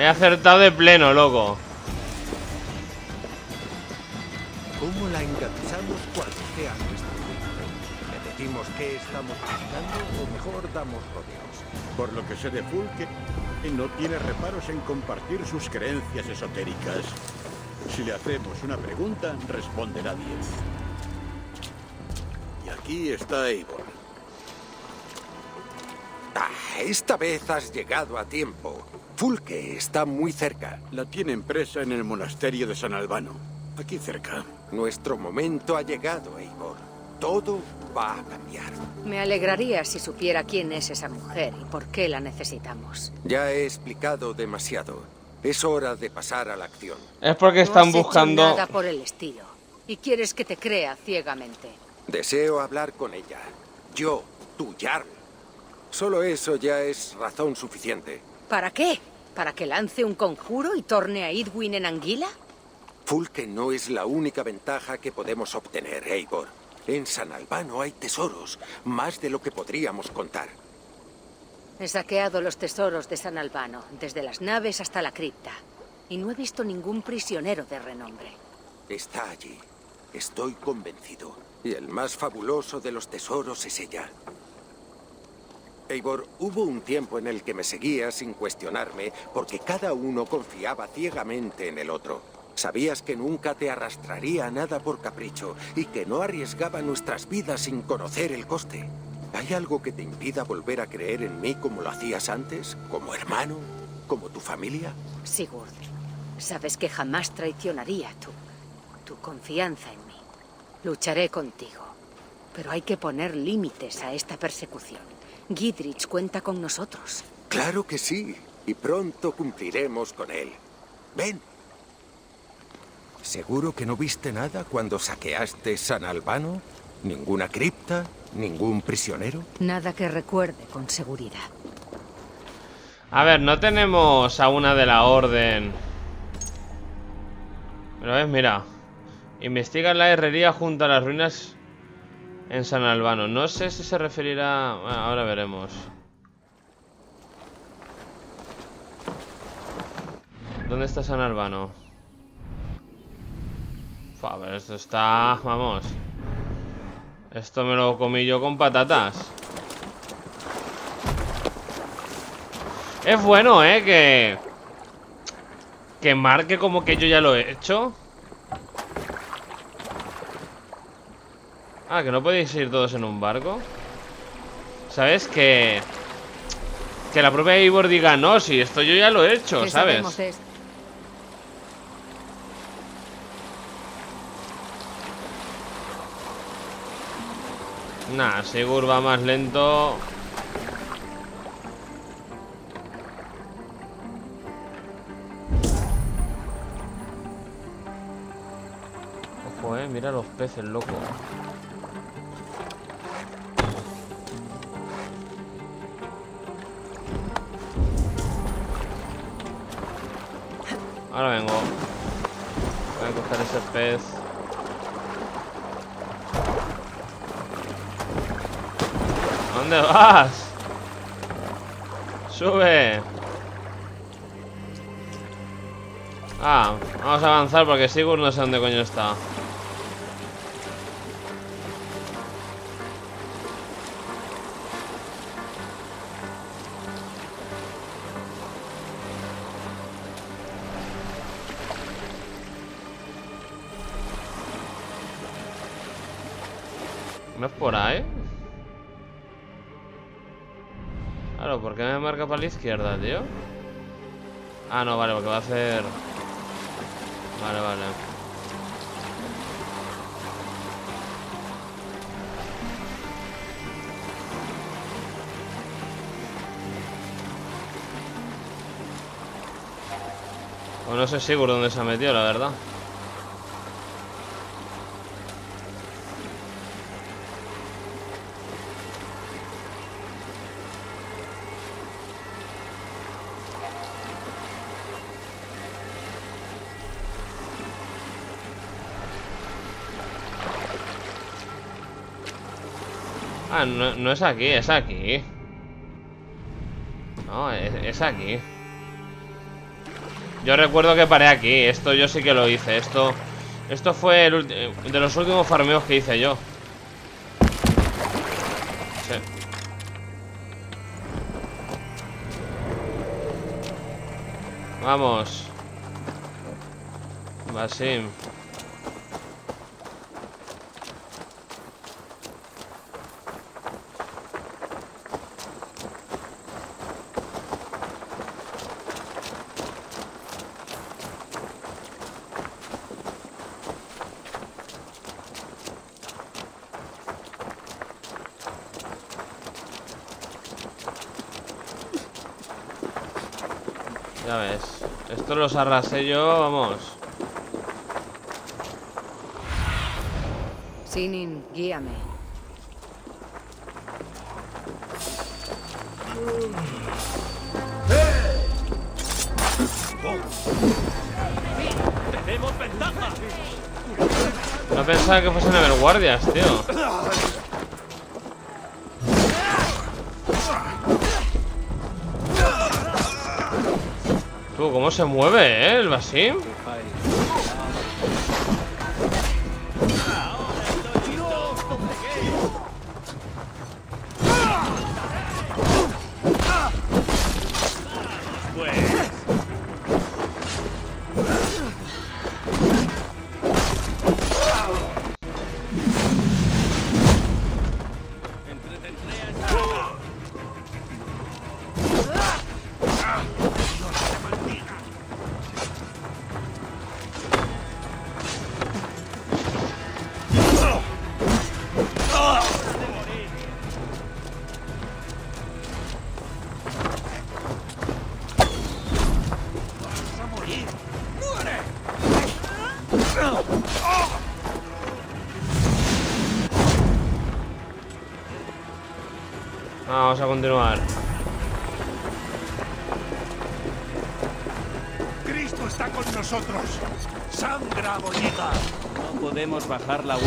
He acertado de pleno, loco. ¿Cómo la engatusamos cual sea nuestro? ¿Le decimos qué estamos buscando o mejor damos rodeos? Por lo que sé de Fulke, no tiene reparos en compartir sus creencias esotéricas. Si le hacemos una pregunta, responderá bien. Y aquí está Eivor. Ah, esta vez has llegado a tiempo. Fulke está muy cerca. La tienen presa en el monasterio de San Albano, aquí cerca. Nuestro momento ha llegado, Eivor. Todo va a cambiar. Me alegraría si supiera quién es esa mujer y por qué la necesitamos. Ya he explicado demasiado. Es hora de pasar a la acción. Es porque No están has hecho buscando... nada por el estilo. Y quieres que te crea ciegamente. Deseo hablar con ella. Yo, tu Jarl. Solo eso ya es razón suficiente. ¿Para qué? ¿Para que lance un conjuro y torne a Idwin en anguila? Fulke no es la única ventaja que podemos obtener, Eivor. En San Albano hay tesoros, más de lo que podríamos contar. He saqueado los tesoros de San Albano, desde las naves hasta la cripta. Y no he visto ningún prisionero de renombre. Está allí. Estoy convencido. Y el más fabuloso de los tesoros es ella. Eivor, hubo un tiempo en el que me seguía sin cuestionarme porque cada uno confiaba ciegamente en el otro. Sabías que nunca te arrastraría a nada por capricho y que no arriesgaba nuestras vidas sin conocer el coste. ¿Hay algo que te impida volver a creer en mí como lo hacías antes? ¿Como hermano? ¿Como tu familia? Sigurd, sabes que jamás traicionaría tu, tu confianza en mí. Lucharé contigo. pero hay que poner límites a esta persecución. Gidrich cuenta con nosotros. Claro que sí, y pronto cumpliremos con él. Ven. ¿Seguro que no viste nada cuando saqueaste San Albano? ¿Ninguna cripta? ¿Ningún prisionero? Nada que recuerde con seguridad. A ver, no tenemos a una de la orden. Pero ves, mira. Investiga la herrería junto a las ruinas en San Albano. No sé si se referirá... Bueno, ahora veremos. ¿Dónde está San Albano? Fua, ver, esto está... Vamos. Esto me lo comí yo con patatas. Es bueno, ¿eh? Que... Que marque como que yo ya lo he hecho. Ah, que no podéis ir todos en un barco. ¿Sabes? Que... Que la propia Eivor diga, no, si esto yo ya lo he hecho, ¿Qué ¿sabes? Nah, Sigur va más lento. Ojo, eh, mira los peces, loco. Ahora vengo. Voy a coger ese pez. ¿A ¿Dónde vas? Sube. Ah, vamos a avanzar porque Sigurd no sé dónde coño está. Marca para la izquierda, tío? Ah, no, vale, porque va a hacer... Vale, vale. Pues no sé seguro dónde se ha metido, la verdad. No, es aquí, es aquí. No, es, aquí. Yo recuerdo que paré aquí. Esto yo sí que lo hice. Esto esto fue de los últimos farmeos que hice yo. Sí. Vamos. Basim. Ya ves. Esto los arrasé yo, vamos. Sinin, guíame. No pensaba que fuesen Everguardias, tío. ¿Cómo se mueve, eh, el Basim? Continuar. Cristo está con nosotros. Sangra, bolliga. No podemos bajar la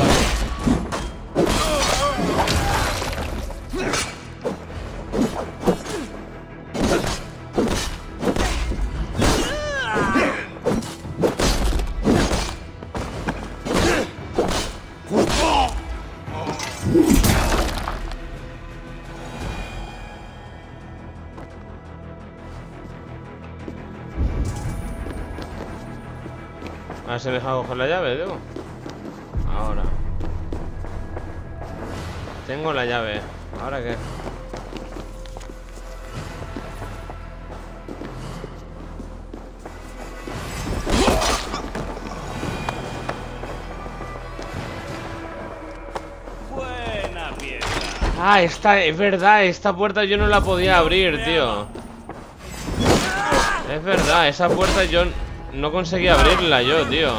guardia. A ver si me deja coger la llave, digo. Ahora. Tengo la llave. ¿Ahora qué? Buena pieza. Ah, esta, es verdad, esta puerta yo no la podía abrir, tío. Es verdad, esa puerta yo no conseguí abrirla yo, tío.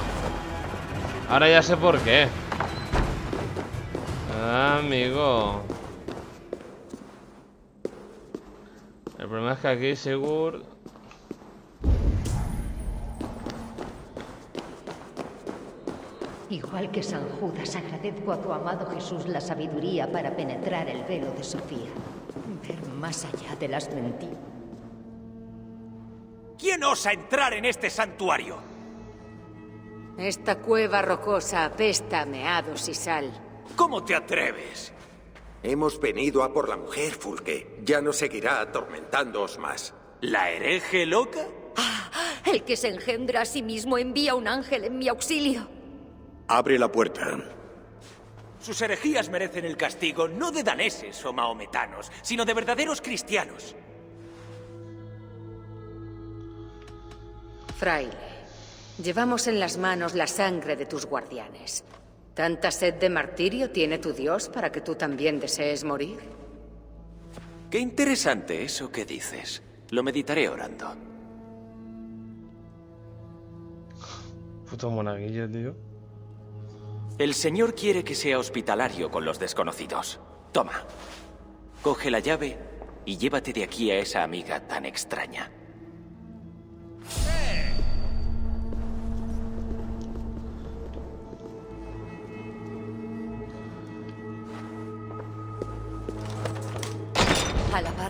Ahora ya sé por qué. Ah, amigo. El problema es que aquí seguro... Igual que San Judas, agradezco a tu amado Jesús la sabiduría para penetrar el velo de Sofía. Ver más allá de las mentiras. ¿Quién osa entrar en este santuario? Esta cueva rocosa apesta a meados y sal. ¿Cómo te atreves? Hemos venido a por la mujer, Fulke. Ya no seguirá atormentándoos más. ¿La hereje loca? El que se engendra a sí mismo envía un ángel en mi auxilio. Abre la puerta. Sus herejías merecen el castigo no de daneses o mahometanos, sino de verdaderos cristianos. Fraile, llevamos en las manos la sangre de tus guardianes. ¿Tanta sed de martirio tiene tu Dios para que tú también desees morir? Qué interesante eso que dices. Lo meditaré orando. Puto monaguillo, tío. El Señor quiere que sea hospitalario con los desconocidos. Toma. Coge la llave y llévate de aquí a esa amiga tan extraña.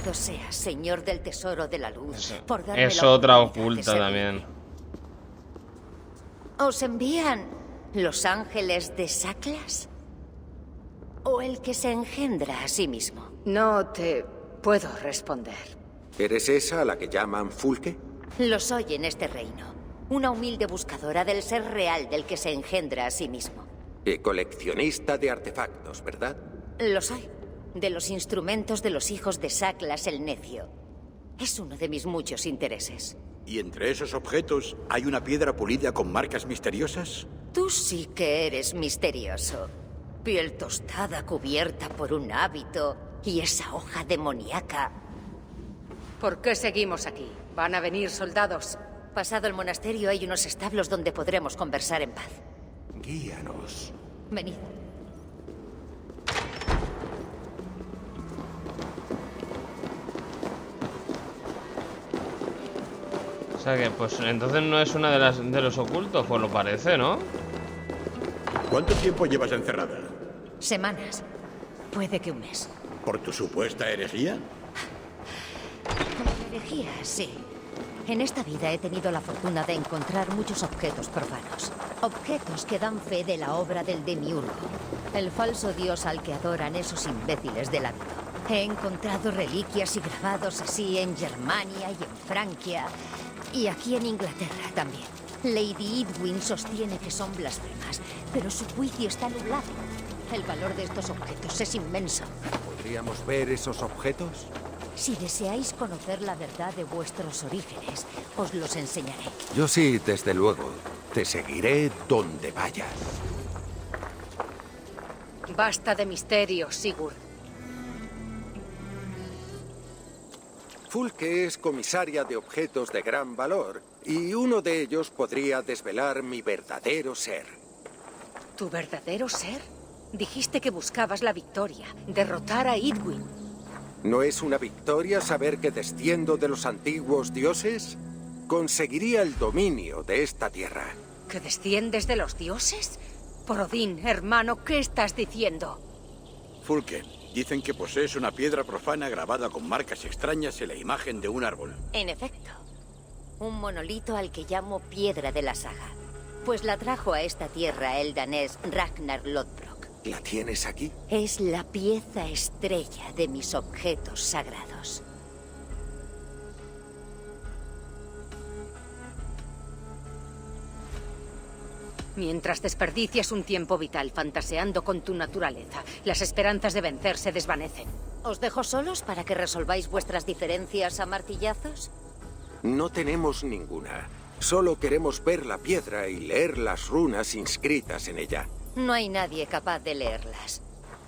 Alabado seas, Señor del Tesoro de la Luz, por darme Es la otra oculta también. ¿Os envían los ángeles de Saclas? ¿O el que se engendra a sí mismo? No te puedo responder. ¿Eres esa a la que llaman Fulke? Lo soy en este reino. Una humilde buscadora del ser real del que se engendra a sí mismo. Y coleccionista de artefactos, ¿verdad? Lo soy. De los instrumentos de los hijos de Saclas el Necio. Es uno de mis muchos intereses. ¿Y entre esos objetos hay una piedra pulida con marcas misteriosas? Tú sí que eres misterioso. Piel tostada cubierta por un hábito y esa hoja demoníaca. ¿Por qué seguimos aquí? ¿Van a venir soldados? Pasado el monasterio hay unos establos donde podremos conversar en paz. Guíanos. Venid. Sea que, pues entonces no es una de las de los ocultos, pues lo parece, ¿no? ¿Cuánto tiempo llevas encerrada? Semanas. Puede que un mes. ¿Por tu supuesta herejía? Como herejía, sí. En esta vida he tenido la fortuna de encontrar muchos objetos profanos. Objetos que dan fe de la obra del demiurgo. El falso dios al que adoran esos imbéciles del hábito. He encontrado reliquias y grabados así en Germania y en Francia. Y aquí en Inglaterra también. Lady Edwin sostiene que son blasfemas, pero su juicio está nublado. El valor de estos objetos es inmenso. ¿Podríamos ver esos objetos? Si deseáis conocer la verdad de vuestros orígenes, os los enseñaré. Yo sí, desde luego. Te seguiré donde vayas. Basta de misterios, Sigurd. Fulke es comisaria de objetos de gran valor, y uno de ellos podría desvelar mi verdadero ser. ¿Tu verdadero ser? Dijiste que buscabas la victoria, derrotar a Edwin. ¿No es una victoria saber que desciendo de los antiguos dioses? Conseguiría el dominio de esta tierra. ¿Que desciendes de los dioses? Por Odín, hermano, ¿qué estás diciendo? Fulke, dicen que posees una piedra profana grabada con marcas extrañas en la imagen de un árbol. En efecto, un monolito al que llamo Piedra de la Saga. Pues la trajo a esta tierra el danés Ragnar Lodbrok. ¿La tienes aquí? Es la pieza estrella de mis objetos sagrados. Mientras desperdicias un tiempo vital fantaseando con tu naturaleza, las esperanzas de vencer se desvanecen. ¿Os dejo solos para que resolváis vuestras diferencias a martillazos? No tenemos ninguna. Solo queremos ver la piedra y leer las runas inscritas en ella. No hay nadie capaz de leerlas.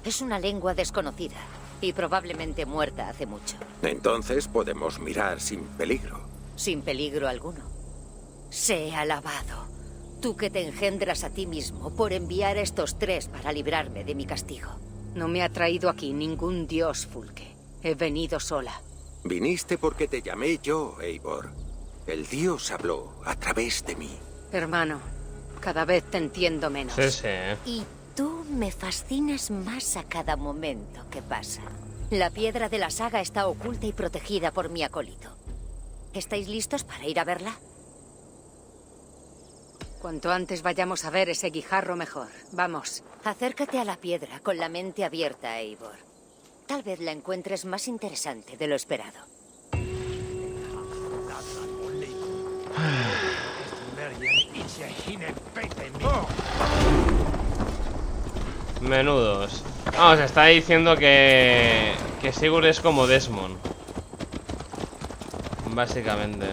Es una lengua desconocida y probablemente muerta hace mucho. Entonces podemos mirar sin peligro. Sin peligro alguno. Sé alabado. Tú que te engendras a ti mismo por enviar a estos tres para librarme de mi castigo. No me ha traído aquí ningún dios, Fulke. He venido sola. Viniste porque te llamé yo, Eivor. El dios habló a través de mí. Hermano, cada vez te entiendo menos. Sí, sí. Y tú me fascinas más a cada momento que pasa. La piedra de la saga está oculta y protegida por mi acólito. ¿Estáis listos para ir a verla? Cuanto antes vayamos a ver ese guijarro, mejor. Vamos. Acércate a la piedra con la mente abierta, Eivor. Tal vez la encuentres más interesante de lo esperado. Menudos. Vamos, está diciendo que... Que Sigurd es como Desmond. Básicamente.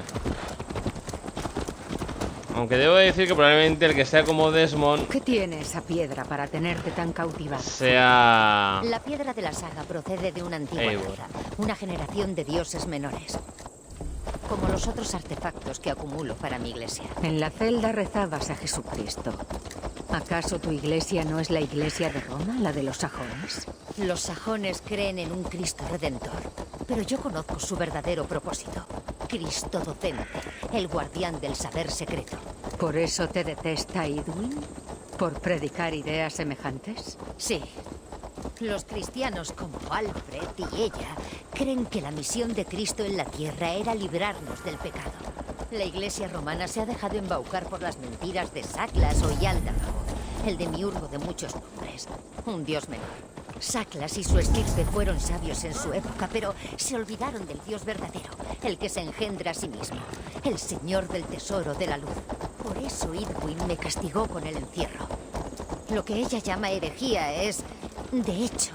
Aunque debo decir que probablemente el que sea como Desmond ¿Qué tiene esa piedra para tenerte tan cautivada? sea... La piedra de la saga procede de una antigua Eivor. raza, una generación de dioses menores. Como los otros artefactos que acumulo para mi iglesia. En la celda rezabas a Jesucristo. ¿Acaso tu iglesia no es la iglesia de Roma, la de los sajones? Los sajones creen en un Cristo redentor, pero yo conozco su verdadero propósito. Cristo docente, el guardián del saber secreto. ¿Por eso te detesta Idwin? ¿Por predicar ideas semejantes? Sí. Los cristianos como Alfred y ella creen que la misión de Cristo en la tierra era librarnos del pecado. La iglesia romana se ha dejado embaucar por las mentiras de Saclas o Yaldabaoth, el demiurgo de muchos nombres, un dios menor. Saclas y su estirpe fueron sabios en su época, pero se olvidaron del dios verdadero, el que se engendra a sí mismo, el señor del tesoro de la luz. Por eso Idwin me castigó con el encierro. Lo que ella llama herejía es, de hecho,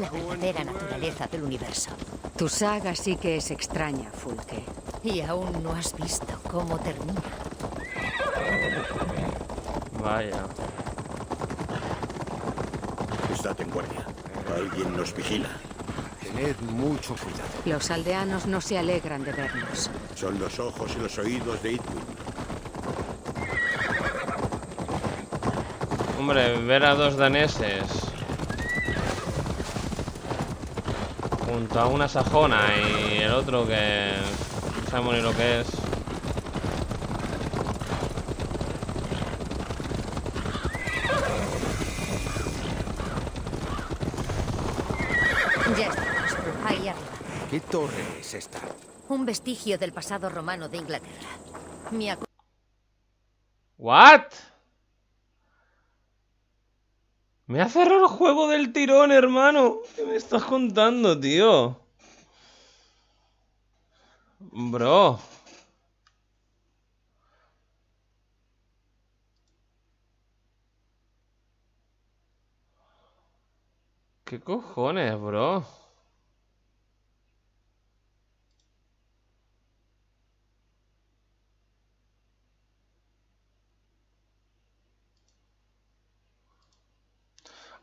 la verdadera naturaleza del universo. Tu saga sí que es extraña, Fulke. Y aún no has visto cómo termina. Vaya. Estad en guardia. Alguien nos vigila. Tened mucho cuidado. Los aldeanos no se alegran de vernos. Son los ojos y los oídos de Idwin. Hombre, ver a dos daneses junto a una sajona y el otro que no sabemos ni lo que es. Ya estamos, ahí arriba. ¿Qué torre es esta? Un vestigio del pasado romano de Inglaterra. Mi acu- ¿What? Me ha cerrado el juego del tirón, hermano. ¿Qué me estás contando, tío? Bro. ¿Qué cojones, bro?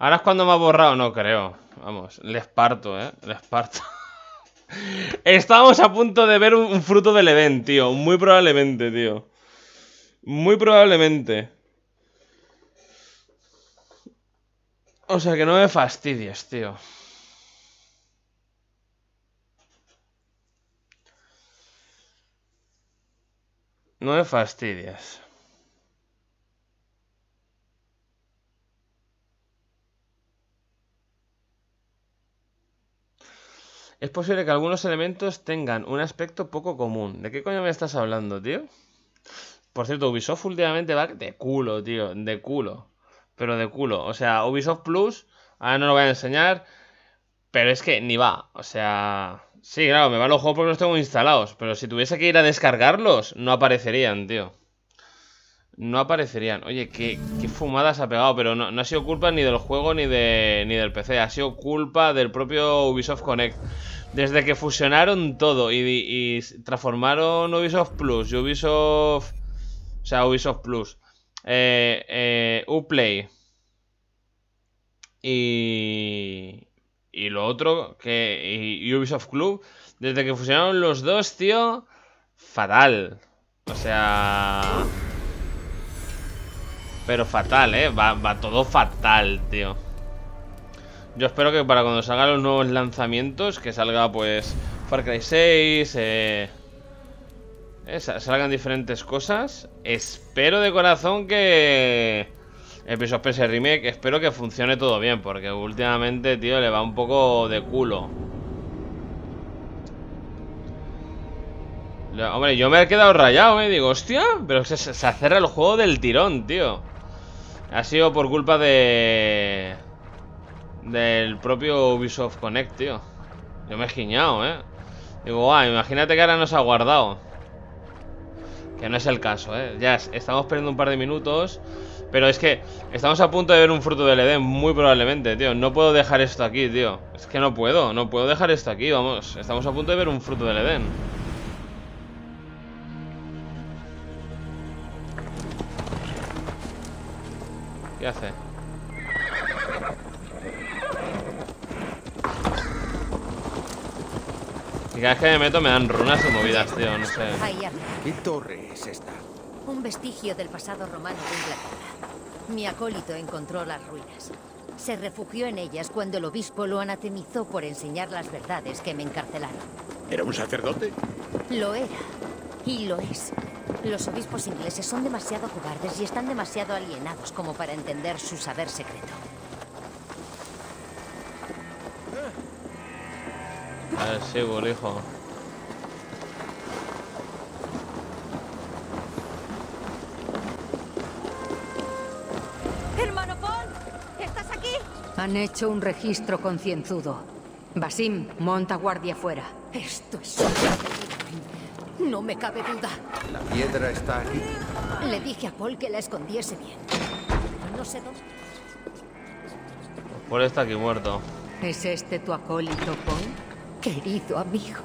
Ahora es cuando me ha borrado, no creo. Vamos, les parto, ¿eh? Les parto. [LAUGHS] Estamos a punto de ver un fruto del evento, tío. Muy probablemente, tío. Muy probablemente. O sea, que no me fastidies, tío. No me fastidies. Es posible que algunos elementos tengan un aspecto poco común. ¿De qué coño me estás hablando, tío? Por cierto, Ubisoft últimamente va de culo, tío. De culo. Pero de culo. O sea, Ubisoft Plus, ahora no lo voy a enseñar. Pero es que ni va. O sea... Sí, claro, me van los juegos porque los tengo instalados. Pero si tuviese que ir a descargarlos, no aparecerían, tío. No aparecerían. Oye, qué, qué fumada se ha pegado. Pero no, no, ha sido culpa ni del juego ni, de, ni del PC. Ha sido culpa del propio Ubisoft Connect. Desde que fusionaron todo y, y transformaron Ubisoft Plus y Ubisoft... O sea, Ubisoft Plus. Eh, eh, Uplay. Y... Y lo otro, que y Ubisoft Club, desde que fusionaron los dos, tío, fatal. O sea... Pero fatal, ¿eh? Va, todo fatal, tío. Yo espero que para cuando salgan los nuevos lanzamientos, que salga pues Far Cry 6, eh, eh, salgan diferentes cosas. Espero de corazón que Episodio PS Remake, espero que funcione todo bien, porque últimamente, tío, le va un poco de culo. Hombre, yo me he quedado rayado, ¿eh? Digo, hostia, pero se, se el juego del tirón, tío. Ha sido por culpa de... Del propio Ubisoft Connect, tío. Yo me he giñado, ¿eh? Digo, guau, imagínate que ahora nos ha guardado. Que no es el caso, ¿eh? Ya, estamos perdiendo un par de minutos. Pero es que estamos a punto de ver un fruto del Edén, muy probablemente, tío. No puedo dejar esto aquí, tío. Es que no puedo, no puedo dejar esto aquí, vamos. Estamos a punto de ver un fruto del Edén. Cada vez que me meto me dan runas y movidas, tío, no sé. ¿Qué torre es esta? Un vestigio del pasado romano de Inglaterra. Mi acólito encontró las ruinas. Se refugió en ellas cuando el obispo lo anatemizó por enseñar las verdades que me encarcelaron. ¿Era un sacerdote? Lo era. Y lo es. Los obispos ingleses son demasiado cobardes y están demasiado alienados como para entender su saber secreto. A ver. Hermano Paul, ¿estás aquí? Han hecho un registro concienzudo. Basim, monta guardia fuera. Esto es No me cabe duda. ¿La piedra está aquí? Le dije a Paul que la escondiese bien. No sé dónde. Paul está aquí muerto. ¿Es este tu acólito, Paul? Querido amigo.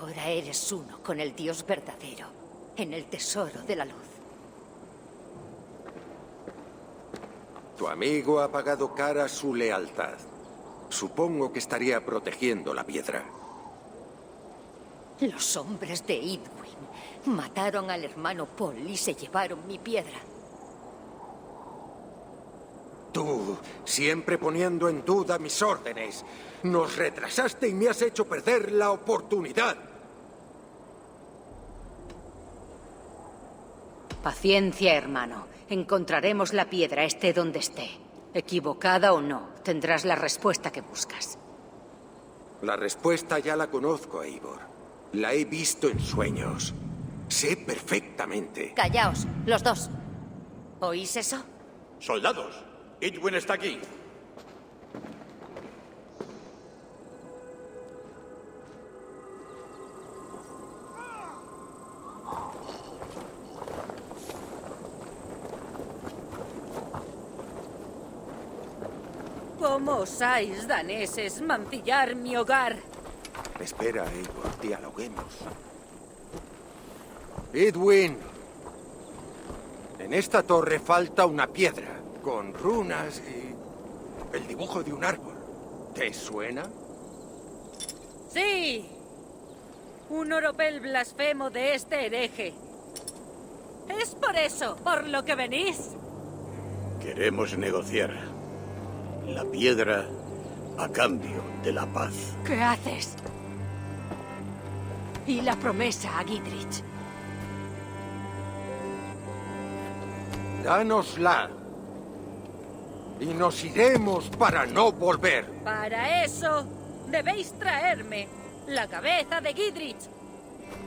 Ahora eres uno con el Dios verdadero, en el tesoro de la luz. Tu amigo ha pagado cara su lealtad. Supongo que estaría protegiendo la piedra. Los hombres de Idwin mataron al hermano Paul y se llevaron mi piedra. Tú, siempre poniendo en duda mis órdenes, nos retrasaste y me has hecho perder la oportunidad. Paciencia, hermano. Encontraremos la piedra esté donde esté. Equivocada o no, tendrás la respuesta que buscas. La respuesta ya la conozco, Eivor. La he visto en sueños. Sé perfectamente. Callaos, los dos. ¿Oís eso? Soldados, Edwin está aquí. ¿Cómo osáis, daneses, mancillar mi hogar? Espera, Eivor, dialoguemos. Edwin, en esta torre falta una piedra, con runas y el dibujo de un árbol. ¿Te suena? Sí. Un oropel blasfemo de este hereje. Es por eso, por lo que venís. Queremos negociar. La piedra a cambio de la paz. ¿Qué haces? Y la promesa a Gidrich. Dánosla. Y nos iremos para no volver. Para eso, debéis traerme la cabeza de Gidrich.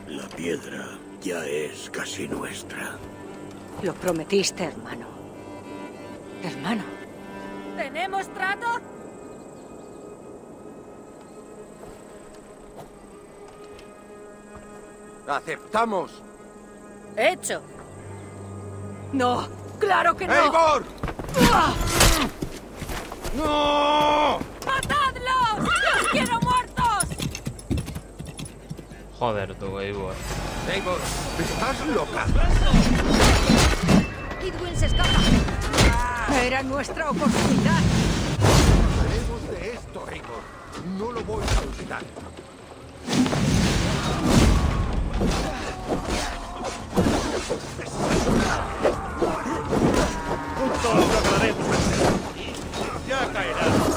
La piedra ya es casi nuestra. Lo prometiste, hermano. Hermano. ¿Tenemos trato? Aceptamos. Hecho. No, claro que no. ¡Eivor! ¡Ah! ¡No! ¡Matadlos! ¡Los quiero muertos! Joder, tú, Eivor. Eivor, ¿estás loca? Idwin se escapa. Era nuestra oportunidad. Haremos de esto, Eivor. No lo voy a olvidar. Juntos lograremos vencer. Ya caerá. ¡Dios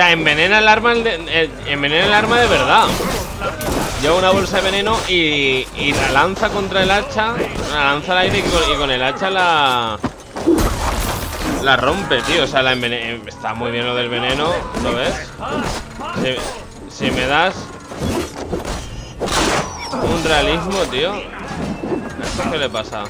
sea, envenena el arma de- el- envenena el arma de verdad. Lleva una bolsa de veneno y, y la lanza contra el hacha. La lanza al aire y con, el hacha la. La rompe, tío. O sea, la envene- está muy bien lo del veneno. ¿Lo ves? Si, si me das. Un realismo, tío. ¿Esto qué le pasa?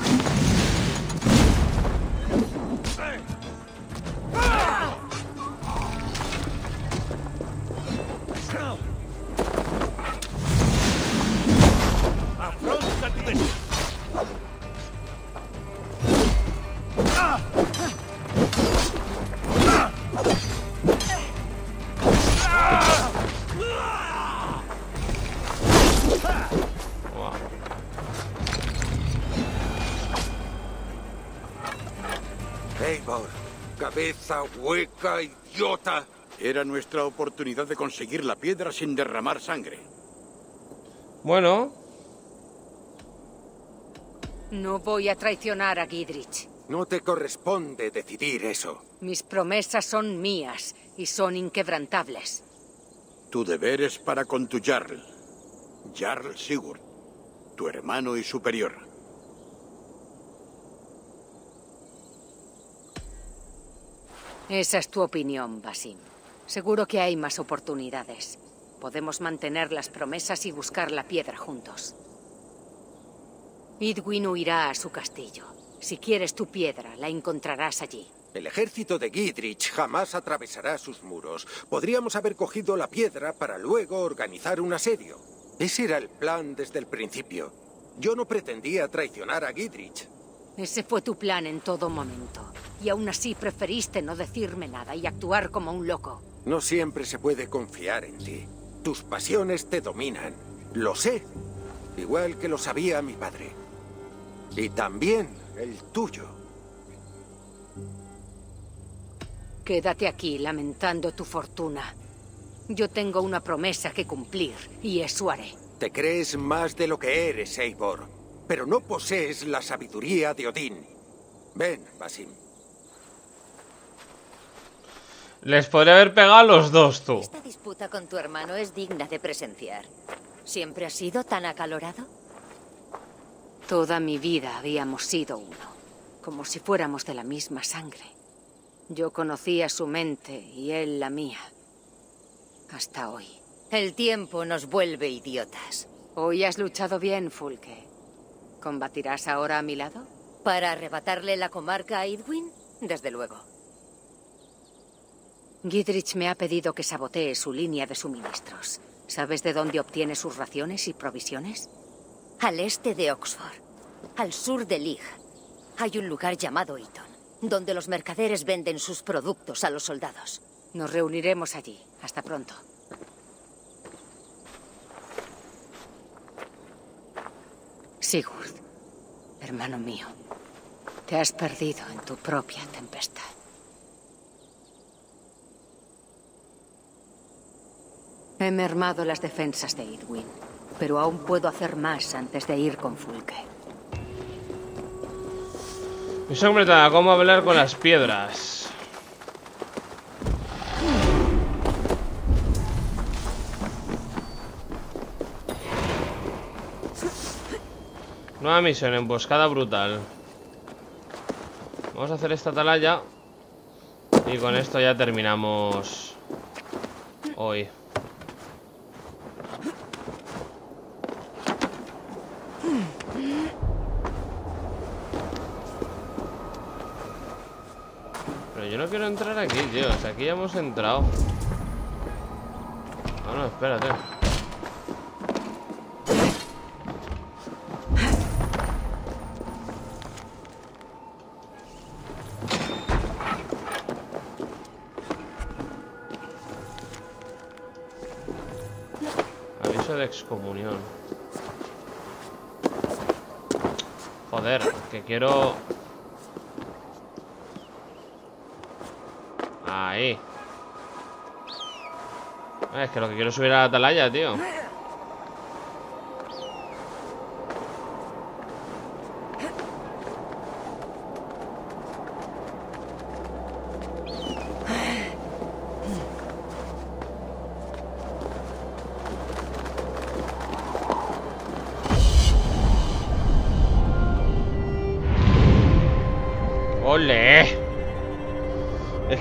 Eivor, cabeza hueca, idiota. Era nuestra oportunidad de conseguir la piedra sin derramar sangre. Bueno, No voy a traicionar a Gidrich. No te corresponde decidir eso. Mis promesas son mías y son inquebrantables. Tu deber es para con tu Jarl. Jarl Sigurd, tu hermano y superior. Esa es tu opinión, Basim. Seguro que hay más oportunidades. Podemos mantener las promesas y buscar la piedra juntos. Idwin huirá a su castillo. Si quieres tu piedra, la encontrarás allí. El ejército de Gidrich jamás atravesará sus muros. Podríamos haber cogido la piedra para luego organizar un asedio. Ese era el plan desde el principio. Yo no pretendía traicionar a Gidrich. Ese fue tu plan en todo momento. Y aún así preferiste no decirme nada y actuar como un loco. No siempre se puede confiar en ti. Tus pasiones te dominan. Lo sé. Igual que lo sabía mi padre. Y también el tuyo. Quédate aquí lamentando tu fortuna. Yo tengo una promesa que cumplir y eso haré. Te crees más de lo que eres, Eivor. Pero no posees la sabiduría de Odín. Ven, Basim. les podría haber pegado a los dos, tú. Esta disputa con tu hermano es digna de presenciar. ¿Siempre has sido tan acalorado? Toda mi vida habíamos sido uno, como si fuéramos de la misma sangre. Yo conocía su mente y él la mía. Hasta hoy. El tiempo nos vuelve idiotas. Hoy has luchado bien, Fulke. ¿Combatirás ahora a mi lado? ¿Para arrebatarle la comarca a Idwin? Desde luego. Gidrich me ha pedido que sabotee su línea de suministros. ¿Sabes de dónde obtiene sus raciones y provisiones? Al este de Oxford. Al sur de Lig hay un lugar llamado Eton, donde los mercaderes venden sus productos a los soldados. Nos reuniremos allí. Hasta pronto. Sigurd, hermano mío, te has perdido en tu propia tempestad. He mermado las defensas de Idwin, pero aún puedo hacer más antes de ir con Fulke. Misión completada, cómo hablar con las piedras. Nueva misión, emboscada brutal. Vamos a hacer esta atalaya. Y con esto ya terminamos hoy. Yo no quiero entrar aquí, tío. O aquí ya hemos entrado. No, no, espérate. Aviso de excomunión. Joder, que quiero... Ahí. Ah, Es que lo que quiero es subir a la atalaya, tío.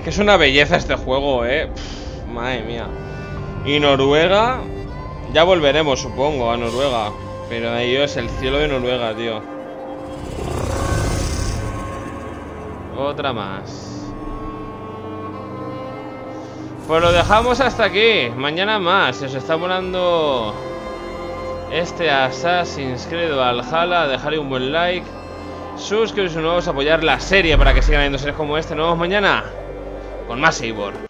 Es una belleza este juego, eh. Madre mía. Y Noruega. Ya volveremos, supongo, a Noruega. Pero ahí es el cielo de Noruega, tío. Otra más. Pues lo dejamos hasta aquí. Mañana más. Si os está molando este Assassin's Creed Valhalla, dejaré un buen like. Suscribiros nuevos, apoyar la serie para que sigan habiendo series como este. Nos vemos mañana con más Eivor.